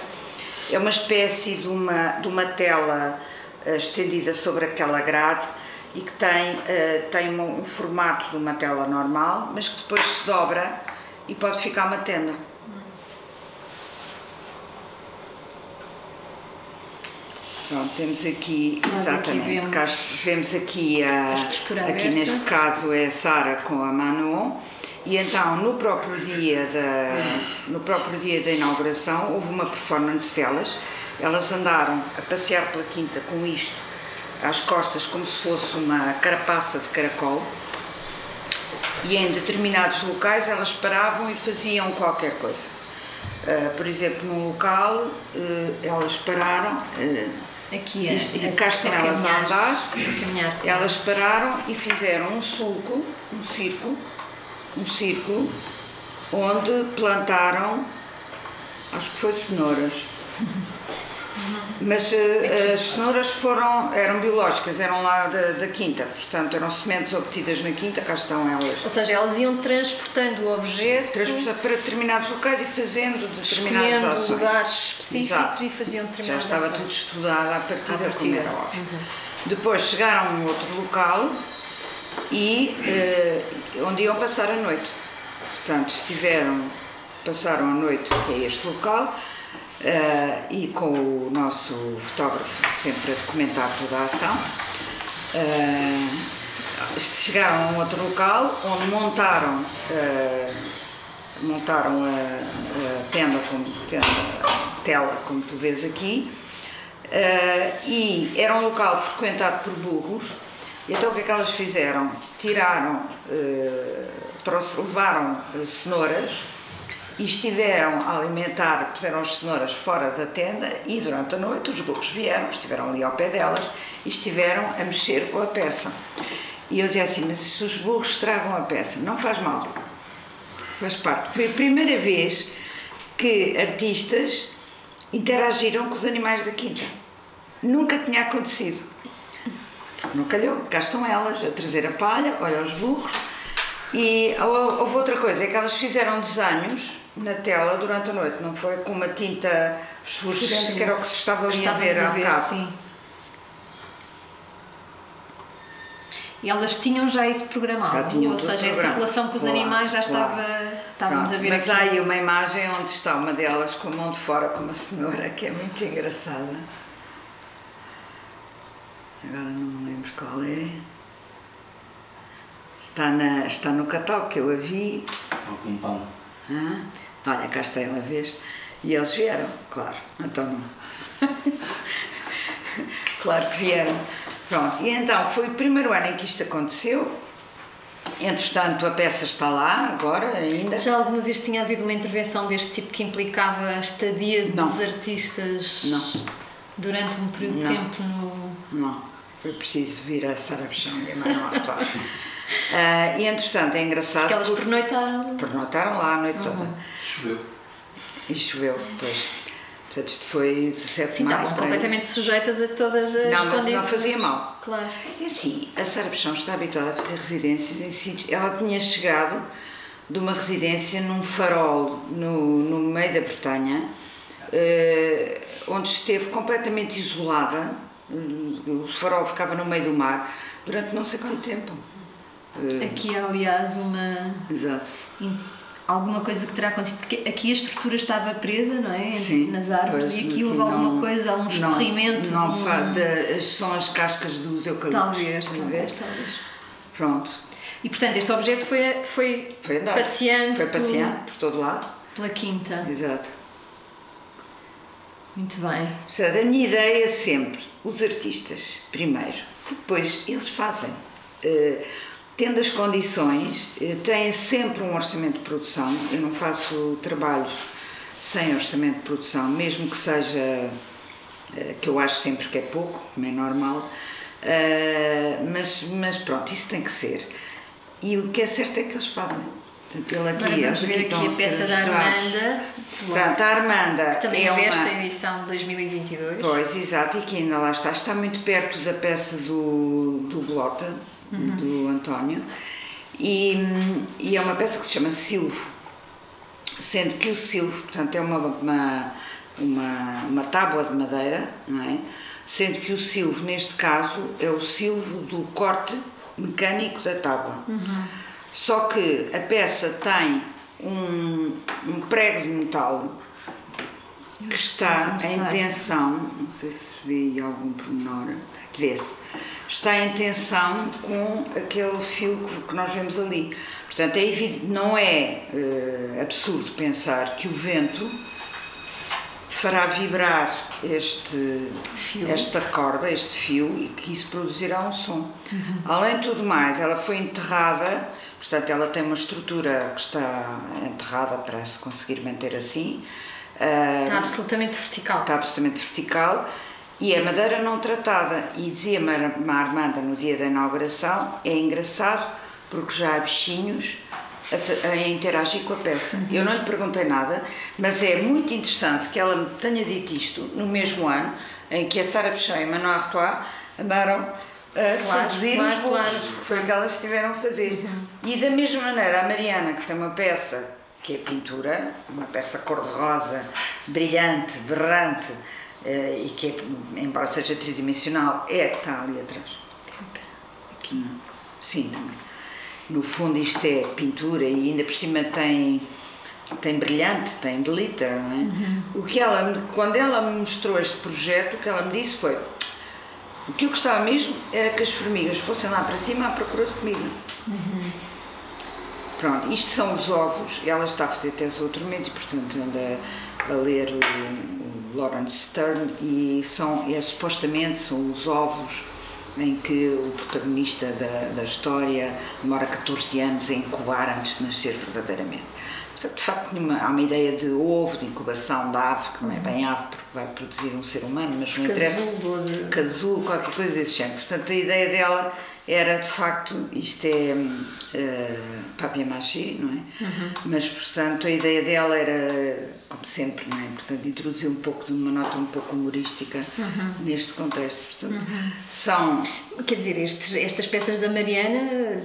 É uma espécie de uma, de uma tela uh, estendida sobre aquela grade e que tem, uh, tem um, um formato de uma tela normal, mas que depois se dobra e pode ficar uma tenda. Pronto, temos aqui, Nós exatamente, aqui vemos, vemos aqui, a, a aqui neste caso é a Sara com a Manon, e então no próprio dia da, no próprio dia da inauguração houve uma performance delas, elas andaram a passear pela quinta com isto às costas como se fosse uma carapaça de caracol, e em determinados locais elas paravam e faziam qualquer coisa. Uh, por exemplo, num local uh, elas pararam, uh, Aqui é, e, cá estão elas a andar, caminhar elas pararam e fizeram um sulco, um círculo, um círculo, onde plantaram, acho que foi cenouras. [laughs] Mas uh, as cenouras foram, eram biológicas, eram lá da, da, quinta, portanto eram sementes obtidas na quinta, cá estão elas. Ou seja, elas iam transportando o objeto. Transportando para determinados locais e fazendo determinadas ações. lugares específicos Exato. e faziam determinadas Já estava ações. tudo estudado à partida, à partida. como era óbvio. Uhum. Depois chegaram a um outro local e uh, onde iam passar a noite. Portanto, estiveram, passaram a noite, que é este local, uh, e com o nosso fotógrafo sempre a documentar toda a ação. Uh, chegaram a um outro local onde montaram, uh, montaram a, a, tenda, como, tenda, tela, como tu vês aqui, e era um local frequentado por burros. Então o que é que elas fizeram? Tiraram, trouxe, levaram cenouras e estiveram a alimentar, puseram as cenouras fora da tenda e durante a noite os burros vieram, estiveram ali ao pé delas e estiveram a mexer com a peça. E eu dizia assim, mas se os burros estragam a peça, não faz mal, faz parte. Foi a primeira vez que artistas interagiram com os animais da quinta. Nunca tinha acontecido. Não calhou, cá estão elas a trazer a palha, olha os burros. E houve outra coisa, é que elas fizeram desenhos na tela durante a noite, não foi com uma tinta fluorescente, que era o que se estava ali a ver há bocado. Sim. E elas tinham já isso programado, já ou seja, essa relação com os claro, animais já estava, claro. estávamos Pronto, a ver Mas aqui. há aí uma imagem onde está uma delas com a mão de fora com uma cenoura, que é muito engraçada. Agora não me lembro qual é. Está, na, está no catálogo que eu a vi. Algum pão. Ah, olha, cá está ela, vez. E eles vieram, claro. Então não. [laughs] claro que vieram. Pronto, e então foi o primeiro ano em que isto aconteceu. Entretanto, a peça está lá agora ainda. Já alguma vez tinha havido uma intervenção deste tipo que implicava a estadia não. dos artistas não. durante um período não. de tempo no. Não, foi preciso vir a Sara Bechão e a Manuel. Uh, e entretanto é engraçado. Porque elas pernoitaram. Pernoitaram lá a noite uhum. toda. Choveu. E choveu, pois. Portanto, isto foi 17 Sim, de maio. estavam completamente sujeitas a todas as não, mas não fazia mal. Claro. E assim, a Sara Peixão está habituada a fazer residências em sítios. Ela tinha chegado de uma residência num farol no, no meio da Bretanha, uh, onde esteve completamente isolada. O farol ficava no meio do mar durante não sei quanto tempo. Eh, aqui, aliás, uma. Exato. Alguma coisa que terá acontecido, porque aqui a estrutura estava presa, não é? Sim, Nas árvores, pois, e aqui houve alguma não, coisa, algum escorrimento. Não, não um... são as cascas dos eucaliptos. Talvez, talvez, talvez. Pronto. E portanto, este objeto foi, foi, foi andar. passeando. Foi passeando por, por todo lado. Pela quinta. Exato. Muito bem. Portanto, a minha ideia é sempre os artistas, primeiro, depois eles fazem. Uh, tendo as condições, eh, têm sempre um orçamento de produção. Eu não faço trabalhos sem orçamento de produção, mesmo que seja, eh, que eu acho sempre que é pouco, como é normal, eh, mas, mas pronto, isso tem que ser. E o que é certo é que eles fazem. Ele aqui, Agora vamos ver aqui a peça da Armanda. Pronto, a Armanda. Que também é, é esta edição de 2022. Pois, exato, e que ainda lá está. Está muito perto da peça do, do Blota, uhum. do António, e, e, é uma peça que se chama Silvo, sendo que o silvo, portanto, é uma, uma, uma, uma tábua de madeira, não é? sendo que o silvo, neste caso, é o silvo do corte mecânico da tábua. Uhum. Só que a peça tem um, um prego de metal que está em tensão, não sei se vê algum pormenor, vê-se, está em tensão com aquele fio que nós vemos ali. Portanto, é evidente, não é uh, absurdo pensar que o vento fará vibrar este, esta corda, este fio, e que isso produzirá um som. Uhum. Além de tudo mais, ela foi enterrada, portanto, ela tem uma estrutura que está enterrada para se conseguir manter assim. Uh, está absolutamente vertical. Está absolutamente vertical e a madeira não tratada. E dizia-me a Armanda no dia da inauguração: é engraçado porque já há bichinhos a, a interagir com a peça. Eu não lhe perguntei nada, mas é muito interessante que ela me tenha dito isto no mesmo ano em que a Sara Peixão e Manuel Artois andaram a Claro, seduzir claro, os burros, claro. porque foi o que elas estiveram a fazer. E da mesma maneira, a Mariana, que tem uma peça que é pintura, uma peça cor-de-rosa, brilhante, berrante, e que, é, embora seja tridimensional, é que está ali atrás. Aqui, sim, também. No fundo, isto é pintura e ainda por cima tem, tem brilhante, tem glitter, não é? O que ela, quando ela me mostrou este projeto, o que ela me disse foi: o que eu gostava mesmo era que as formigas fossem lá para cima à procura de comida. Pronto, isto são os ovos, ela está a fazer doutoramento e, portanto, anda a ler o, o Lawrence Stern e são, é, supostamente são os ovos em que o protagonista da, da história demora 14 anos a incubar antes de nascer verdadeiramente. Portanto, de facto, uma- há uma ideia de ovo, de incubação da ave, que não é bem ave porque vai produzir um ser humano, mas não interessa Casulo de... casulo, qualquer coisa desse género. Portanto, a ideia dela era, de facto, isto é uh, papier-mâché, não é? Mas, portanto, a ideia dela era, como sempre, não é? Portanto, introduzir um pouco de uma nota um pouco humorística neste contexto. Portanto, são... Quer dizer, estes- estas peças da Mariana,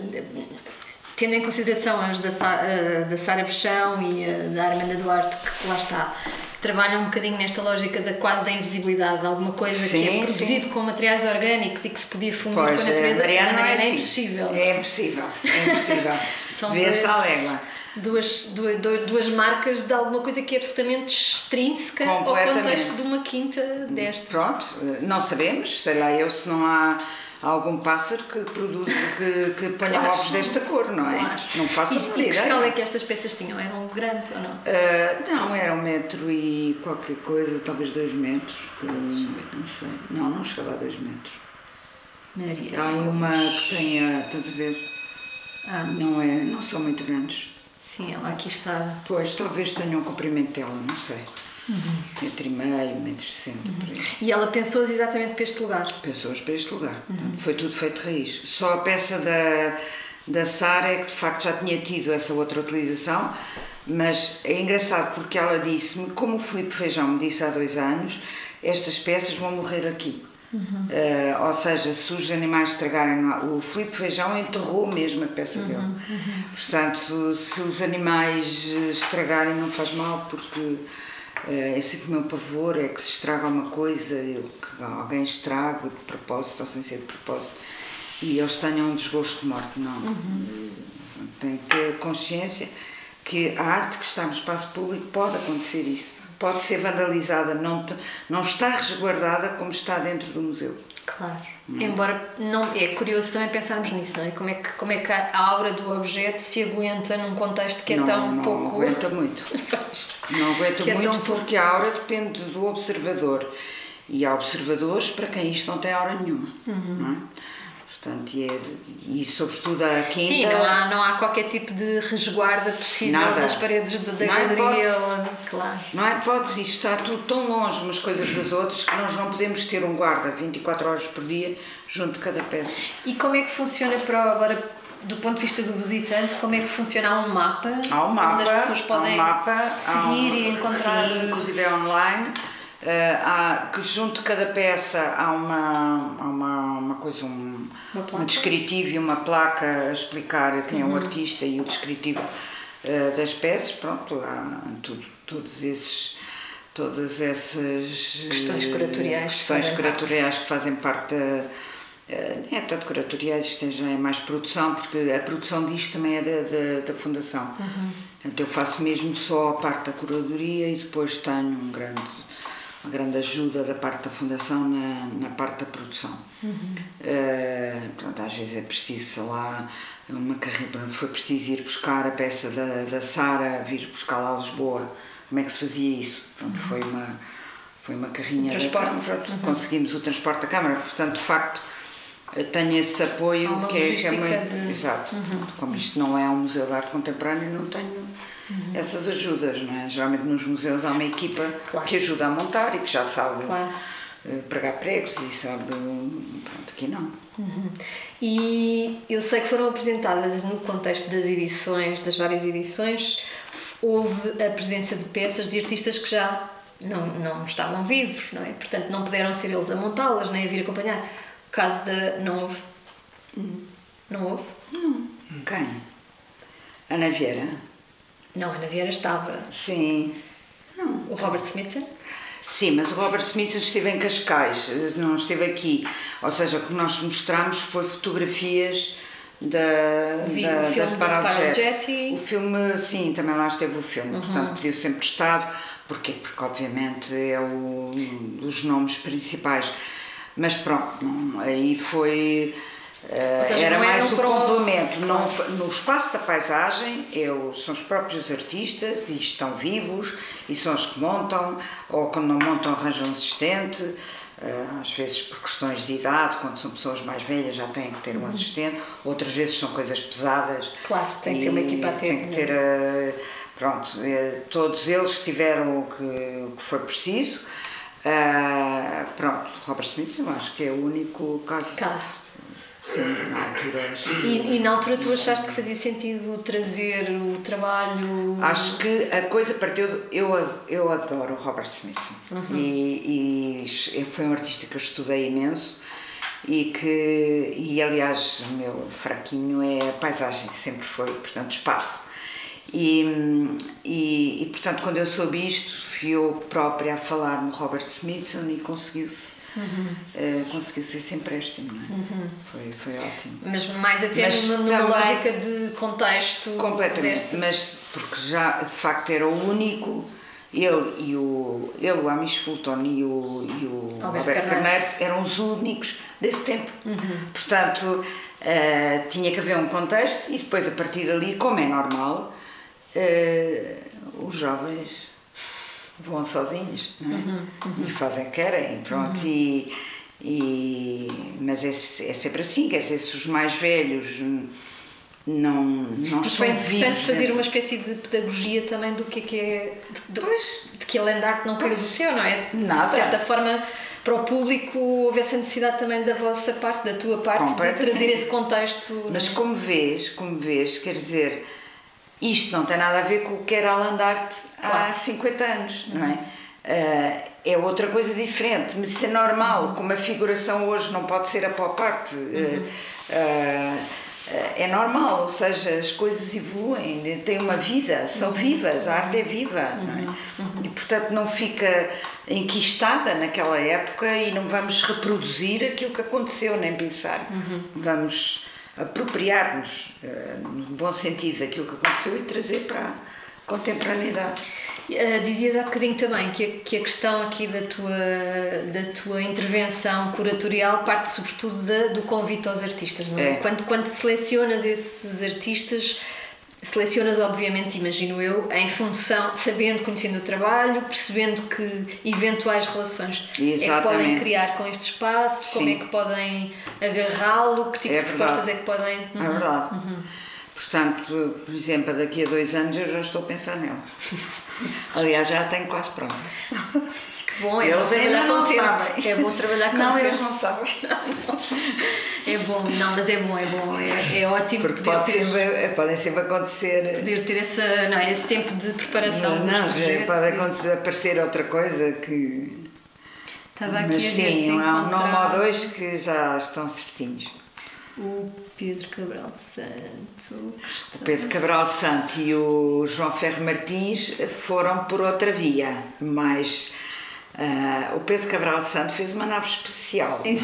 tendo em consideração as da, eh, da Sara Bechão e a da Armanda Duarte, que lá está, trabalham um bocadinho nesta lógica da quase da invisibilidade, de alguma coisa que Sim, é produzido sim. com materiais orgânicos e que se podia fundir Pois, com a natureza, a Mariana, não é, é assim. impossível. É impossível, é impossível. [laughs] São Vê-se légua. Duas, duas, duas, marcas de alguma coisa que é absolutamente extrínseca ao contexto de uma quinta desta. Pronto, não sabemos, sei lá eu se não há algum pássaro que produza, que, que ponha Claro. ovos desta cor, não é? Claro. Não faço a e, menor e que escala é que estas peças tinham? Eram grandes ou não? Ah, não, era um metro e qualquer coisa, talvez dois metros. hum, Não sei. Não, não chegava a dois metros. Maria. Há uma que tem, a, estás a ver? Ah, Não, é, não são muito grandes. sim, ela aqui está. Pois, talvez tenham um comprimento dela, não sei. Uhum. Metro e meio, metro sessenta, por aí. E ela pensou-se exatamente para este lugar. Pessoas para este lugar. Uhum. Foi tudo feito de raiz. Só a peça da, da Sara é que de facto já tinha tido essa outra utilização, mas é engraçado porque ela disse-me, como o Filipe Feijão me disse há dois anos, estas peças vão morrer aqui. Uhum. Eh, ou seja, se os animais estragarem, o Filipe Feijão enterrou mesmo a peça dele. Uhum, Portanto, se os animais eh, estragarem, não faz mal, porque é sempre o meu pavor: é que se estraga uma coisa, eu- que alguém estraga de propósito ou sem ser de propósito, e eles tenham um desgosto de morte. Não. Tem que ter consciência que a arte que está no espaço público pode acontecer isso. Pode ser vandalizada, não, te- não está resguardada como está dentro do museu. Claro. Embora não é curioso também pensarmos nisso, não é? Como é que como é que a aura do objeto se aguenta num contexto que é não, tão não pouco aguenta muito. [laughs] Pois. Não aguenta Que é muito tão pouco. porque a aura depende do observador. E há observadores para quem isto não tem aura nenhuma. Uhum. Não é? Portanto, e, é, e sobretudo a quinta. Sim, não há, não há qualquer tipo de resguarda possível Nada. das paredes do- da Não galeria. Claro. Não há hipótese, isto está tudo tão longe umas coisas das outras que nós não podemos ter um guarda 24 horas por dia junto de cada peça. E como é que funciona para agora, do ponto de vista do visitante, como é que funciona? Há um mapa? Há um mapa, Onde as pessoas podem um mapa, seguir um- e encontrar. Sim, inclusive é online. Eh, há, que junto de cada peça há uma, há uma, uma coisa, um, Uma um descritivo e uma placa a explicar quem Uhum. é o artista e o descritivo eh, das peças. Pronto, há tudo, todos esses todas essas Questões eh, curatoriais que questões fazem curatoriais que fazem parte da é tanto curatoriais, isto já é mais produção, porque a produção disto também é da, da, da Fundação. Portanto, eu faço mesmo só a parte da curadoria e depois tenho um grande, uma grande ajuda da parte da Fundação na, na parte da produção. Eh, pronto, às vezes é preciso, sei lá, uma carreira, foi preciso ir buscar a peça da, da Sara, vir buscar lá a Lisboa. Como é que se fazia isso? Pronto, foi uma, foi uma carrinha Transporte. Pronto, conseguimos o transporte da Câmara, portanto, de facto, tenho esse apoio que é, que é muito. de- Uhum. Exato. Como isto não é um museu de arte contemporânea, não tenho Uhum. essas ajudas, não é? Geralmente nos museus há uma equipa Claro. que ajuda a montar e que já sabe Claro. eh, pregar pregos e sabe. Pronto, aqui não. Uhum. E eu sei que foram apresentadas no contexto das edições, das várias edições, houve a presença de peças de artistas que já não, não estavam vivos, não é? Portanto, não puderam ser eles a montá-las, nem a vir acompanhar. O caso da. Não houve? Não houve? Não. Quem? Ana Vieira? Não, Ana Vieira estava. Sim. Não. O Robert Smithson? Sim, mas o Robert Smithson esteve em Cascais, não esteve aqui. Ou seja, o que nós mostramos foi fotografias da, Vi da, o filme da Spiral Jet. O filme, sim, também lá esteve o filme, Uhum. portanto pediu sempre estado. Porquê? Porque obviamente é o, um dos nomes principais. Mas pronto, não- aí foi. Seja, era mais um o complemento. Não, no espaço da paisagem eu, são os próprios artistas e estão vivos e são os que montam, ou quando não montam arranjam um assistente. eh, às vezes por questões de idade, quando são pessoas mais velhas já têm que ter Uhum. um assistente, outras vezes são coisas pesadas. Claro, tem que ter uma equipa a Tem que ter, ter, eh, pronto, eh, todos eles tiveram o que, o que foi preciso. Pronto, Robert Smith eu acho que é o único caso. Caso. Sim, na altura. E, e na altura tu achaste que fazia sentido trazer o trabalho. Acho que a coisa partiu. Eu, eu adoro o Robert Smith e, e foi um artista que eu estudei imenso e que, e aliás, o meu fraquinho é a paisagem, sempre foi, portanto, espaço. E, e, e, portanto, quando eu soube isto, fui eu própria a falar no Robert Smithson e conseguiu-se. Eh, conseguiu-se esse empréstimo, não é? Foi, foi ótimo. Mas mais até Mas numa, numa lógica de contexto. Completamente, deste- mas porque já de facto era o único, ele e o, ele, o Amish Fulton e o, e o Alberto Alberto, Carneiro. Eram os únicos desse tempo. Uhum. Portanto, eh, tinha que haver um contexto e depois a partir dali, como é normal, eh, os jovens vão sozinhos não é? Uhum, e fazem o que querem, pronto, e, e- mas é, é sempre assim, quer dizer, se os mais velhos não, não Mas estão foi vivos importante fazer dentro- uma espécie de pedagogia também do que é que é. De, de- Pois. de que a land art não caiu do céu, não é? Nada. De certa forma, para o público, houve essa necessidade também da vossa parte, da tua parte, de trazer esse contexto. Mas é? como vês, como vês, quer dizer, isto não tem nada a ver com o que era a land art há Claro. 50 anos, não é? Ah, é outra coisa diferente, mas isso é normal, como a figuração hoje não pode ser a pop art, ah, ah, é normal, ou seja, as coisas evoluem, têm uma vida, são vivas, a arte é viva, não é? E portanto não fica enquistada naquela época e não vamos reproduzir aquilo que aconteceu, nem pensar. Vamos apropriar-nos, eh, no bom sentido, daquilo que aconteceu e trazer para a contemporaneidade. Uh, dizias há bocadinho também que a, que a questão aqui da tua, da tua intervenção curatorial parte sobretudo da- do convite aos artistas, não é? É. Quando, quando selecionas esses artistas, selecionas obviamente, imagino eu, em função, sabendo, conhecendo o trabalho, percebendo que eventuais relações é que podem Exatamente. criar com este espaço, como Sim. é que podem agarrá-lo, que tipo É de propostas verdade. é que podem... É verdade. Portanto, por exemplo, daqui a dois anos eu já estou a pensar nela. [laughs] Aliás, já tenho quase pronta. Bom, é bom Eles ainda trabalhar não sabem. É bom trabalhar com Não, eles não sabem. É bom, não, mas é bom, é bom, é, é ótimo Porque pode ter, sempre, podem sempre acontecer. poder ter essa, não, é, esse tempo de preparação Não, não, pode acontecer, aparecer outra coisa que. Estava aqui Mas a ver sim, há um nome ou dois que já estão certinhos. o Pedro Cabral Santo. O Pedro Cabral Santo e o João Ferro Martins foram por outra via, mas ah, o Pedro Cabral Santo fez uma nave especial é?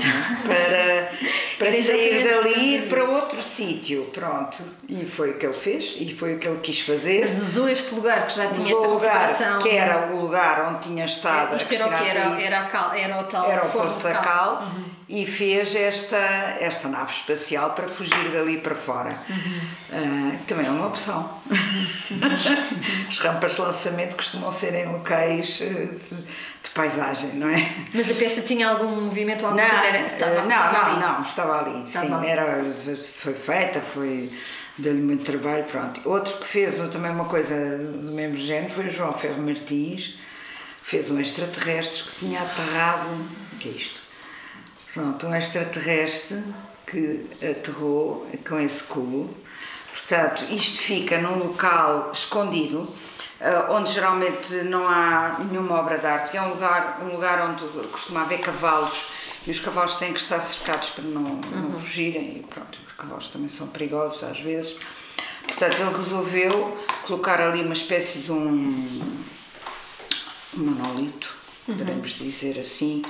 Para, [laughs] para sair dali para e ir para outro sítio, pronto. E foi o que ele fez e foi o que ele quis fazer. Mas usou este lugar que já tinha Usou esta lugar que era o lugar onde tinha estado a Isto era o que era, era, a cal, era o tal Era o de da cal. Cal e fez esta, esta nave espacial para fugir dali para fora. Ah, que também é uma opção. [laughs] As rampas de lançamento costumam ser em locais eh, de, de paisagem, não é? Mas a peça tinha algum movimento ou Não? Era- estava, eh, não, estava não, ali. não, estava ali. Estava sim, ali. Era, foi feita, foi deu-lhe muito trabalho, pronto. Outro que fez também uma coisa do mesmo género foi o João Ferro Martins, fez um extraterrestre que tinha aterrado. O que é isto? Pronto, um extraterrestre que aterrou com esse cubo. Portanto, isto fica num local escondido, eh, onde geralmente não há nenhuma obra de arte, é um lugar, um lugar onde costuma haver cavalos e os cavalos têm que estar cercados para não, não fugirem e pronto, os cavalos também são perigosos às vezes. Portanto, ele resolveu colocar ali uma espécie de um, um monolito, poderemos dizer assim,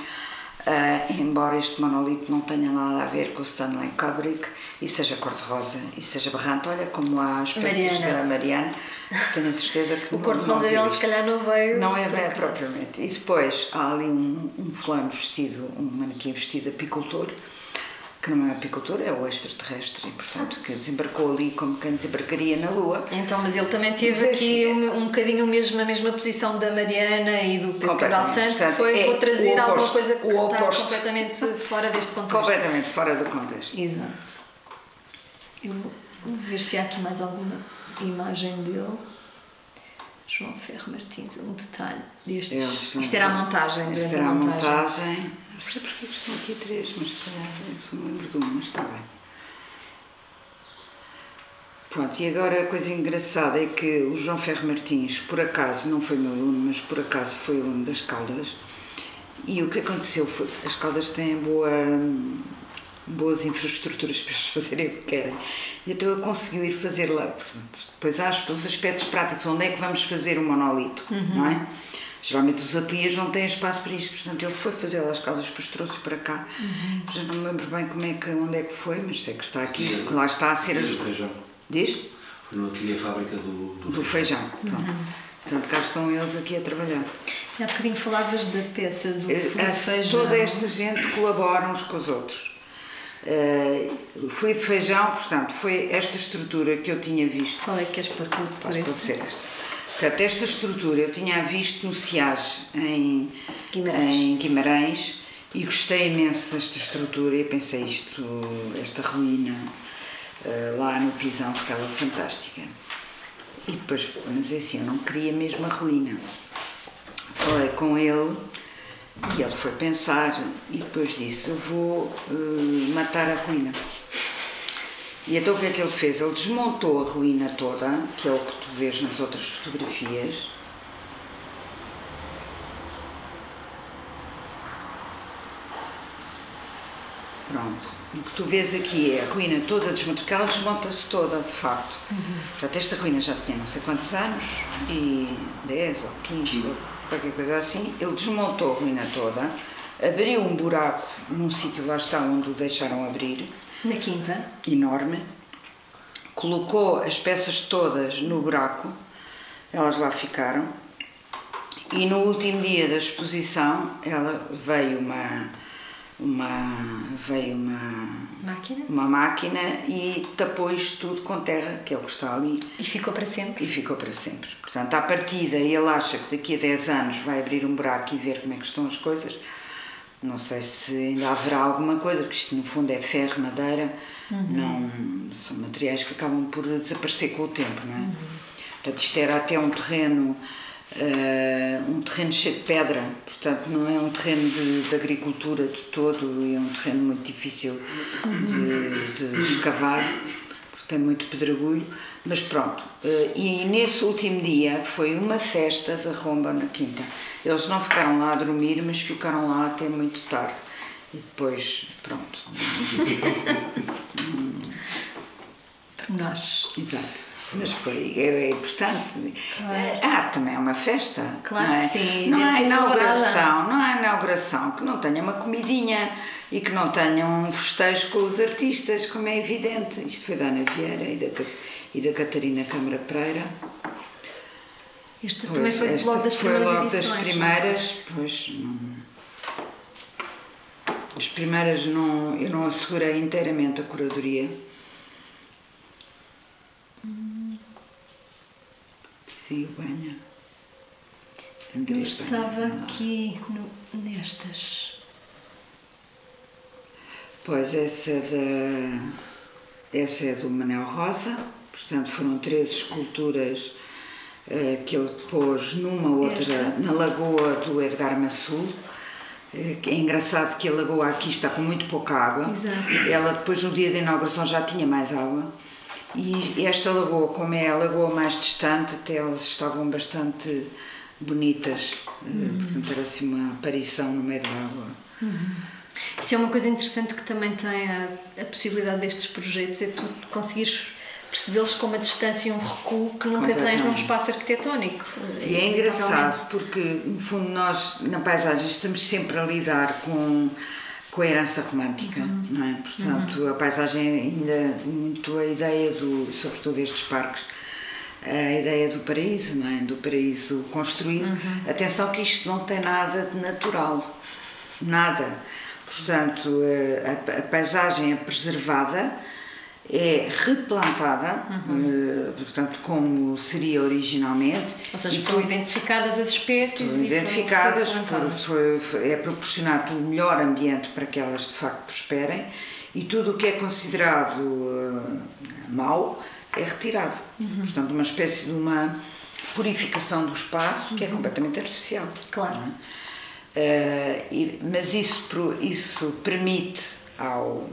ah, embora este monolito não tenha nada a ver com o Stanley Kubrick e seja cor-de-rosa e seja berrante, olha como há as peças da Mariana, tenho a certeza que [laughs] O cor-de-rosa viu se calhar não veio. não é bem propriamente. E depois há ali um, um fulano vestido, um manequim vestido apicultor, que não é apicultor, é o extraterrestre, e portanto que desembarcou ali como quem desembarcaria na Lua. Então, mas ele também teve Mas é aqui um, um bocadinho mesmo, a mesma posição da Mariana e do Pedro Cabral. Santos, que Portanto, foi é vou trazer o alguma oposto, coisa que está oposto. completamente fora deste [laughs] contexto. Completamente fora do contexto. Exato. Eu vou ver se há aqui mais alguma imagem dele. João Ferro Martins, um detalhe destes. É, isto Isto era a montagem, Isto durante era a a montagem. montagem. Não sei porque é estão aqui três, mas se calhar eu só me lembro de uma, mas está bem. Pronto, e agora a coisa engraçada é que o João Ferro Martins, por acaso, não foi meu aluno, mas por acaso foi aluno das Caldas. E o que aconteceu foi que as Caldas têm boa, boas infraestruturas para eles fazerem o que querem. E então ele conseguiu ir fazer lá. Portanto, depois há os os aspectos práticos, onde é que vamos fazer o monolito, não é? Geralmente os ateliês não têm espaço para isso, portanto ele foi fazer lá as caldas, depois trouxe para cá. Já não me lembro bem como é que, onde é que foi, mas sei que está aqui, que lá está a ser. do feijão. Diz? Foi no ateliê fábrica do, do, Do feijão. Pronto. Portanto, cá estão eles aqui a trabalhar. E há bocadinho falavas da peça do Eh, Filipe essa- Feijão. Toda esta gente colabora uns com os outros. O Filipe Feijão, portanto, foi esta estrutura que eu tinha visto. Qual é que queres pôr aqui por Pode, este? pode ser esta. Portanto, esta estrutura eu tinha visto no SIAG, em Guimarães. em Guimarães, e gostei imenso desta estrutura e pensei isto, esta ruína eh, lá no Pisão ficava fantástica. E depois, mas é assim, eu não queria mesmo a ruína. Falei com ele e ele foi pensar e depois disse, eu vou eh, matar a ruína. E então o que é que ele fez? Ele desmontou a ruína toda, que é o que tu vês nas outras fotografias. Pronto. O que tu vês aqui é a ruína toda desmontada, ela desmonta-se toda, de facto. Portanto, esta ruína já tinha não sei quantos anos, e 10 ou 15, ou qualquer coisa assim. Ele desmontou a ruína toda, abriu um buraco num sítio lá está onde o deixaram abrir, Na quinta. enorme, colocou as peças todas no buraco, elas lá ficaram, e no último dia da exposição ela veio uma, uma, veio uma, Máquina. uma máquina e tapou isto tudo com terra, que é o que está ali, E ficou para sempre. e ficou para sempre. Portanto, à partida, ele acha que daqui a 10 anos vai abrir um buraco e ver como é que estão as coisas. Não sei se ainda haverá alguma coisa, porque isto no fundo é ferro, madeira, não, são materiais que acabam por desaparecer com o tempo, não é? Portanto, isto era até um terreno, eh, um terreno cheio de pedra, portanto não é um terreno de, de agricultura de todo, e é um terreno muito difícil de, de escavar, porque tem muito pedregulho, mas pronto. eh, E nesse último dia foi uma festa de romba na quinta. Eles não ficaram lá a dormir, mas ficaram lá até muito tarde. E depois, pronto. [laughs] Pormenores. Exato. Mas foi, é, é importante. A arte também é uma festa. Claro não é? que sim, Não há inauguração, celebrada. não há inauguração que não tenha uma comidinha e que não tenha um festejo com os artistas, como é evidente. Isto foi da Ana Vieira e da, e da Catarina Câmara Pereira. Este Pois, também foi logo das foi primeiras logo edições. das não foi? primeiras, pois não. As primeiras não, eu não assegurei inteiramente a curadoria. Sim, banho. Eu estava aqui no- nestas. Pois essa é da essa é do Manel Rosa, portanto foram três esculturas eh, que ele pôs numa outra Esta? na lagoa do Edgar Massul. Eh, É engraçado que a lagoa aqui está com muito pouca água. Exato. Ela depois no dia da inauguração já tinha mais água. E esta lagoa, como é a lagoa mais distante, até elas estavam bastante bonitas. Eh, Portanto, era assim uma aparição no meio da água. Isso é uma coisa interessante que também tem a, a possibilidade destes projetos, é tu conseguires percebê-los com uma distância e um recuo que nunca tens num espaço arquitetónico. E é engraçado porque, no fundo, nós na paisagem estamos sempre a lidar com, com a herança romântica, não é? Portanto, a paisagem ainda muito a ideia do, sobretudo estes parques, a ideia do paraíso, não é? Do paraíso construído. Atenção que isto não tem nada de natural, nada. Portanto, eh, a, a paisagem é preservada, é replantada, eh, portanto, como seria originalmente. Ou seja, foram identificadas as espécies foram e identificadas, foram foi- foi- é proporcionado o melhor ambiente para que elas de facto prosperem e tudo o que é considerado eh, mau é retirado. Uhum. Portanto, uma espécie de uma purificação do espaço Uhum. que é completamente artificial. Claro. é? Eh, e- mas isso, isso permite ao,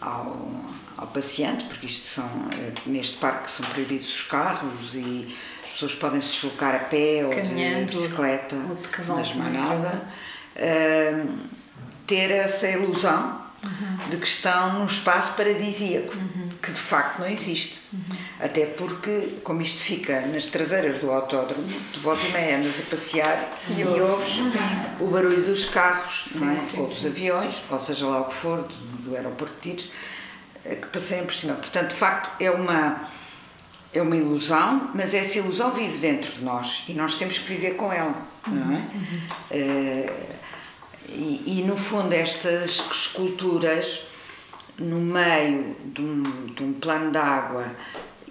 ao, ao paciente, porque isto são, eh, neste parque são proibidos os carros e as pessoas podem se deslocar a pé ou Caminhando, de bicicleta, ou de cavalo mas mais também, nada, eh, ter essa ilusão Uhum. de que estão num espaço paradisíaco, que de facto não existe. Uhum. Até porque, como isto fica nas traseiras do autódromo, de volta e meia andas a passear e ouves o barulho dos carros, não é? sim, ou dos aviões, ou seja lá o que for, do, do aeroporto de Tiros, eh, que passeiam por cima. Portanto, de facto, é uma, é uma ilusão, mas essa ilusão vive dentro de nós e nós temos que viver com ela, não é? Eh, e, e, no fundo, estas esculturas, no meio de um, de um plano de água,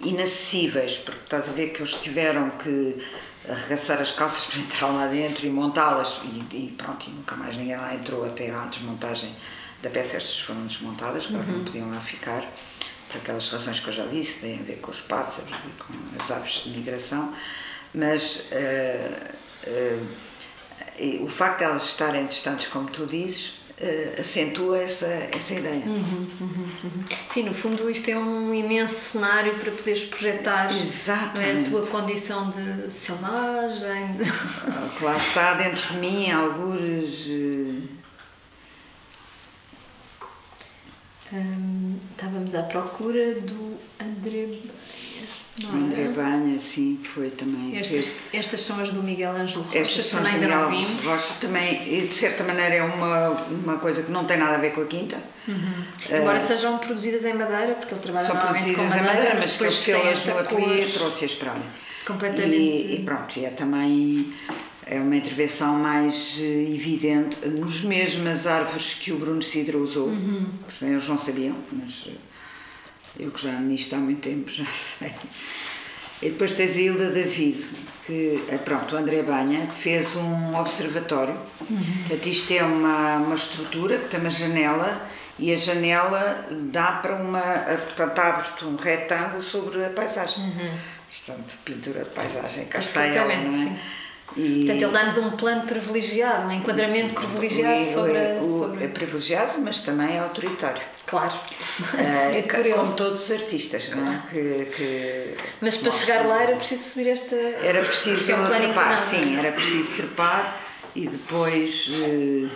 inacessíveis, porque estás a ver que eles tiveram que arregaçar as calças [laughs] para entrar lá dentro e montá-las, e, e pronto, e nunca mais ninguém lá entrou até à desmontagem da peça. Estas foram desmontadas, claro que não podiam lá ficar, por aquelas razões que eu já disse, têm a ver com os pássaros e com as aves de migração, mas. eh, e o facto de elas estarem distantes, como tu dizes, eh, acentua essa, essa ideia. Sim, no fundo isto é um imenso cenário para poderes projetar é, a tua condição de selvagem. de- Ah, que lá está dentro de mim, algures. eh, Hum, estávamos à procura do André Banha, O André? Banha, sim, foi também. Estas, estas são as do Miguel Ângelo Rocha, Estas são também ainda não Miguel vimos. Rocha também, e de certa maneira, é uma, uma coisa que não tem nada a ver com a quinta. Embora sejam produzidas em madeira, porque ele trabalha São normalmente produzidas com em madeira, madeira, mas mas que ele depois esta no ateliê e trouxe-as para ali. completamente... E, e pronto, e é também é uma intervenção mais eh, evidente nos mesmas árvores que o Bruno Cidra usou. Uhum. Eles não sabiam, mas eh, eu que já nisto há muito tempo já [laughs] sei. E depois tens a Hilda David, que é pronto, o André Banha, que fez um observatório. Uhum. Portanto, isto é uma, uma estrutura que tem uma janela e a janela dá para uma. Portanto, abre-te um retângulo sobre a paisagem. Portanto, pintura de paisagem, cá está ela, não é? sim. E Portanto, ele dá-nos um plano privilegiado, um enquadramento privilegiado o- sobre... o- a- sobre... É privilegiado, mas também é autoritário. Claro, Eh, [laughs] é ele. como todos os artistas, não é? Que, que Mas para mostram. chegar lá era preciso subir esta... Era preciso é um trepar, inclinado, sim, não é? era preciso trepar e depois, eh,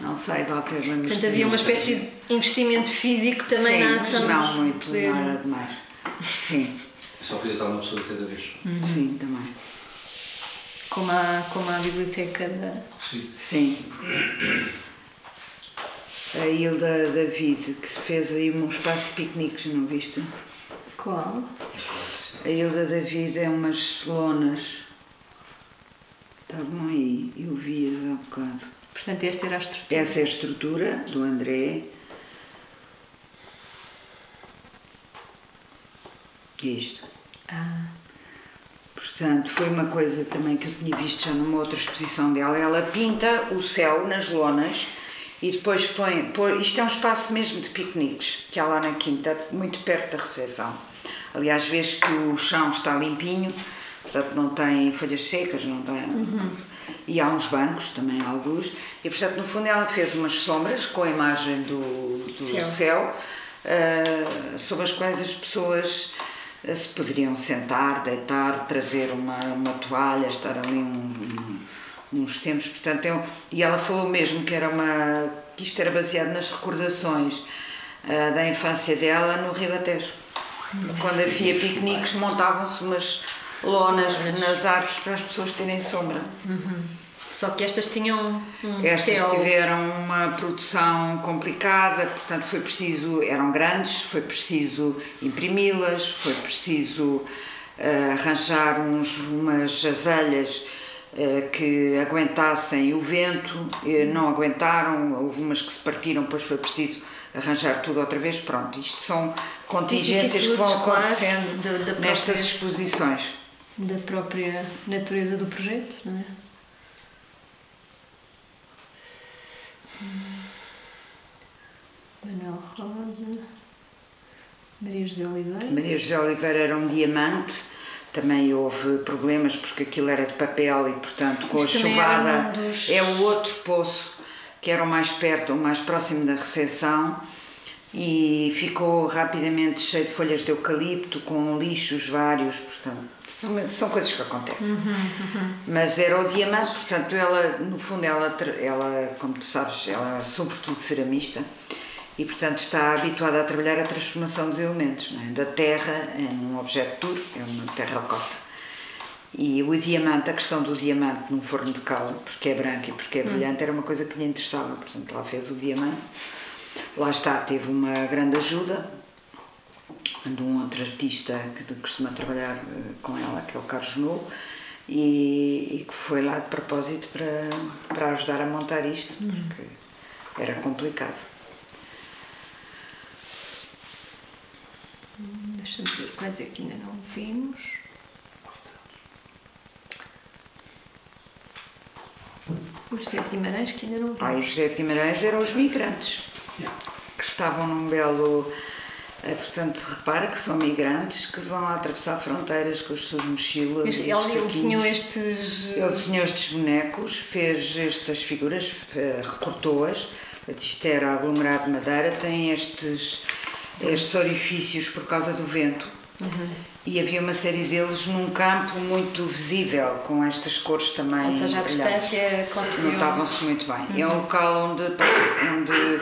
não sei, Walter, lembras Portanto, havia uma espécie de investimento físico também sim, na mas ação. não de muito, poder- nada demais. Sim, Só podia estar uma pessoa de cada vez. sim, também. Como a, como a biblioteca da... Sim. Sim. A Hilda David, que fez aí um espaço de piqueniques, não viste? Qual? A Hilda David é umas lonas. Estavam aí, eu vi há um bocado. Portanto, esta era a estrutura. Essa é a estrutura do André. Isto. Ah, Portanto, foi uma coisa também que eu tinha visto já numa outra exposição dela. Ela pinta o céu nas lonas e depois põe. põe isto é um espaço mesmo de piqueniques, que há lá na quinta, muito perto da recepção. Aliás, vês que o chão está limpinho, portanto não tem folhas secas, não tem. E há uns bancos também, alguns, e portanto no fundo ela fez umas sombras com a imagem do, do Céu. céu, ah, sobre as quais as pessoas se poderiam sentar, deitar, trazer uma, uma toalha, estar ali um- um- uns tempos, portanto, um- e ela falou mesmo que era uma que isto era baseado nas recordações ah, da infância dela no Ribatejo. Quando havia piqueniques montavam-se umas lonas nas árvores para as pessoas terem sombra. Só que estas tinham um Estas céu. tiveram uma produção complicada, portanto foi preciso, eram grandes, foi preciso imprimi-las, foi preciso eh, arranjar uns, umas azelhas eh, que aguentassem o vento, eh, não aguentaram, houve umas que se partiram, depois foi preciso arranjar tudo outra vez, pronto, isto são contingências que vão claro, acontecendo da- nestas exposições. da própria natureza do projeto, não é? Manuel Rosa, Maria José Oliveira. Maria José Oliveira era um diamante, também houve problemas porque aquilo era de papel e, portanto, com Isto a chuvada. um dos- É o outro poço que era o mais perto, o mais próximo da recepção e ficou rapidamente cheio de folhas de eucalipto, com lixos vários, portanto, são, são coisas que acontecem. Uhum, Mas era o diamante, portanto, ela, no fundo, ela, ela como tu sabes, ela é sobretudo ceramista e, portanto, está habituada a trabalhar a transformação dos elementos, é? da terra em um objeto duro, é uma terracota. E o diamante, a questão do diamante num forno de cal, porque é branco e porque é brilhante, era uma coisa que lhe interessava, portanto, lá fez o diamante. Lá está, teve uma grande ajuda de um outro artista que costuma trabalhar eh, com ela, que é o Carlos Nou, e, e que foi lá de propósito para, para ajudar a montar isto, porque era complicado. Deixa-me ver quais é que ainda não vimos. O José de Guimarães que ainda não vimos. Ah, e José de Guimarães eram os migrantes, que estavam num belo. eh, Portanto, repara que são migrantes que vão atravessar fronteiras com as suas mochilas. Este- ele, desenhou estes. Ele desenhou estes bonecos, fez estas figuras, eh, recortou-as. Isto era aglomerado de madeira, tem estes, estes orifícios por causa do vento. E havia uma série deles num campo muito visível, com estas cores também. Ou seja, a distância conseguiu. Notavam-se muito bem. É um local onde, onde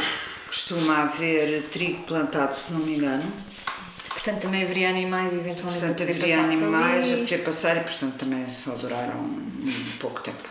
costuma haver trigo plantado, se não me engano. Portanto, também haveria animais eventualmente Portanto, a poder haveria passar por animais a ali. poder passar e, portanto, também só duraram um pouco tempo.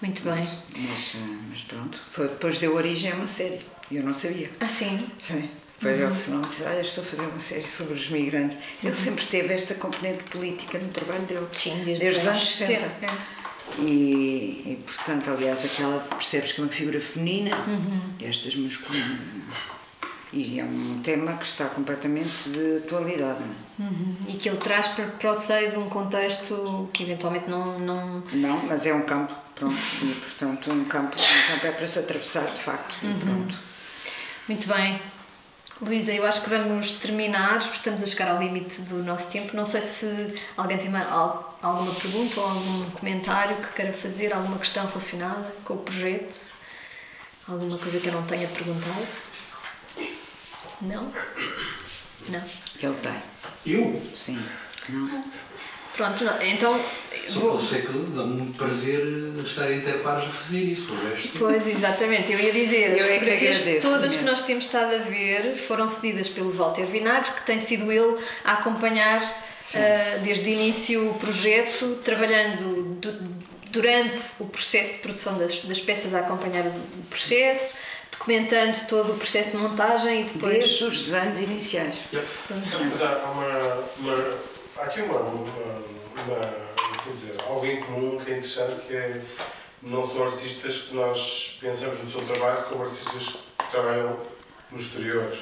Muito bem. Mas, mas pronto, foi, depois deu origem a uma série. Eu não sabia. Ah, sim. Sim. Depois ele falou disse, ah, estou a fazer uma série sobre os migrantes. Ele sempre teve esta componente política no trabalho dele. Sim, desde, Desde os os anos 60. É. E, e, portanto, aliás, aquela percebes que é uma figura feminina, Uhum. estas masculinas. E é um tema que está completamente de atualidade. é? Uhum. E que ele traz para, para o seio de um contexto que eventualmente não. não... Não, mas é um campo, pronto. E, portanto, um campo, um campo é para se atravessar, de facto. Uhum. Pronto. Muito bem. Luísa, eu acho que vamos terminar, estamos a chegar ao limite do nosso tempo. Não sei se alguém tem ma- al- alguma pergunta ou algum comentário que queira fazer, alguma questão relacionada com o projeto, alguma coisa que eu não tenha perguntado. Não? Não. Ele tem, Eu? sim. Não? Pronto, então Só vou. ser que dá-me muito prazer estar interpares a fazer isso. O resto. Pois, exatamente, eu ia dizer, as Eu é que fotografias agradeço todas que nós temos estado a ver foram cedidas pelo Walter Vinagre, que tem sido ele a acompanhar ah, desde o início o projeto, trabalhando du- durante o processo de produção das, das peças, a acompanhar o, o processo, documentando todo o processo de montagem e depois. Desde os desenhos iniciais. Mas há, há uma, uma- há aqui uma, uma, uma- quer dizer, algo em comum que é interessante, que é não são artistas que nós pensamos no seu trabalho como artistas que trabalham no exterior.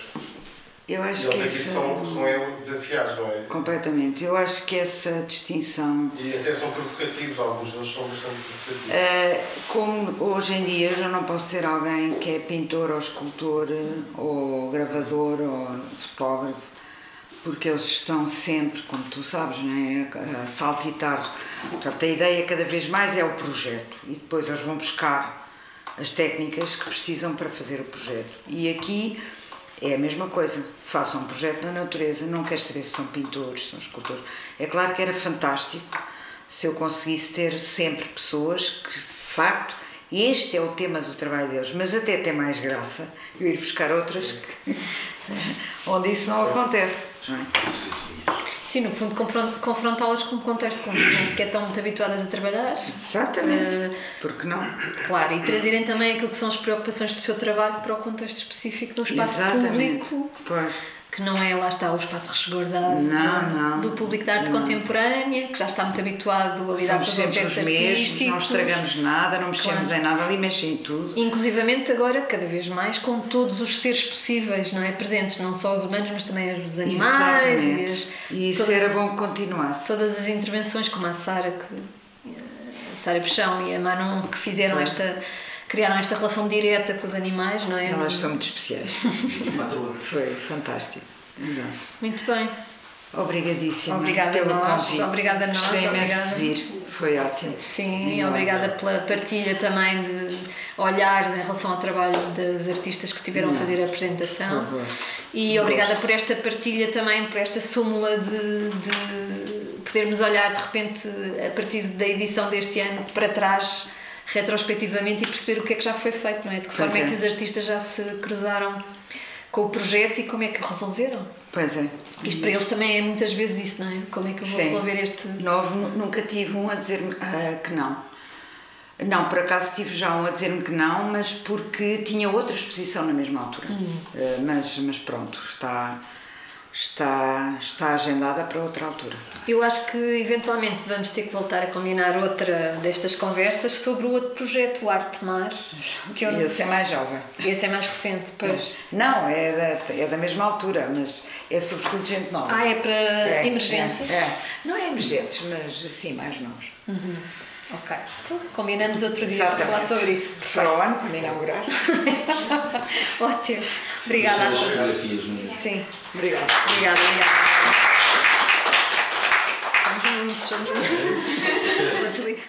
Eu acho eles que aqui essa, são, são é, desafiados, não é? completamente. Eu acho que essa distinção E até são provocativos, alguns deles são bastante provocativos. Eh, como hoje em dia eu já não posso ser alguém que é pintor ou escultor eh, ou gravador ou fotógrafo porque eles estão sempre, como tu sabes, né, a saltitar. Portanto, a ideia cada vez mais é o projeto e depois eles vão buscar as técnicas que precisam para fazer o projeto. E aqui é a mesma coisa. Façam um projeto na natureza, não quer saber se são pintores, são escultores. É claro que era fantástico se eu conseguisse ter sempre pessoas que, de facto, este é o tema do trabalho deles, mas até tem mais graça eu ir buscar outras que, [laughs] onde isso não acontece. Não é? Sim, no fundo, confrontá-las com um contexto com que nem sequer estão muito habituadas a trabalhar. Exatamente. Uh, Porque não? Claro, e trazerem também aquilo que são as preocupações do seu trabalho para o contexto específico do espaço Exatamente. público. Pois que não é, lá está, o espaço resguardado não, não, do público de arte não. contemporânea, que já está muito habituado a lidar Somos com os objetos artísticos. Não estragamos nada, não mexemos claro. em nada, ali mexem em tudo. Inclusivamente agora, cada vez mais, com todos os seres possíveis, não é? Presentes, não só os humanos, mas também os animais. Exatamente. E, as, e isso era bom que continuasse. Todas as intervenções, como a Sara, que, a Sara Peixão e a Manon, que fizeram esta criaram esta relação direta com os animais, não é? Elas são muito especiais. [laughs] Foi fantástico. Muito bem. Obrigadíssima. Obrigada pelo a nós. Convite. Obrigada a nós. Gostei obrigada. de vir. Foi ótimo. Sim, e obrigada pela partilha também de olhares em relação ao trabalho das artistas que estiveram Não. a fazer a apresentação. Por favor. E obrigada por esta partilha também, por esta súmula de, de podermos olhar de repente a partir da edição deste ano para trás retrospectivamente e perceber o que é que já foi feito, não é? De que forma é. é que os artistas já se cruzaram com o projeto e como é que o resolveram. Pois é. Isto para eles também é muitas vezes isso, não é? Como é que eu vou Sim. resolver este. Novo, nunca tive um a dizer-me ah, que não. Não, por acaso tive já um a dizer-me que não, mas porque tinha outra exposição na mesma altura. Hum. Ah, mas, mas pronto, está, está, está agendada para outra altura. Eu acho que eventualmente vamos ter que voltar a combinar outra destas conversas sobre o outro projeto, o Arte Mar. Que eu. Esse é mais jovem. Esse é mais recente, pois. Não, é da, é da mesma altura, mas é sobretudo gente nova. Ah, é para É, emergentes? É, é. Não é emergentes, mas assim, mais novos. Uhum. Ok. Então, combinamos outro dia para falar sobre isso. Para o ano, quando inaugurar. [laughs] Ótimo. Obrigada a todos. é? Sim. Obrigada. Obrigada, obrigada. Somos muitos, somos muitos. [laughs] Vou desligar.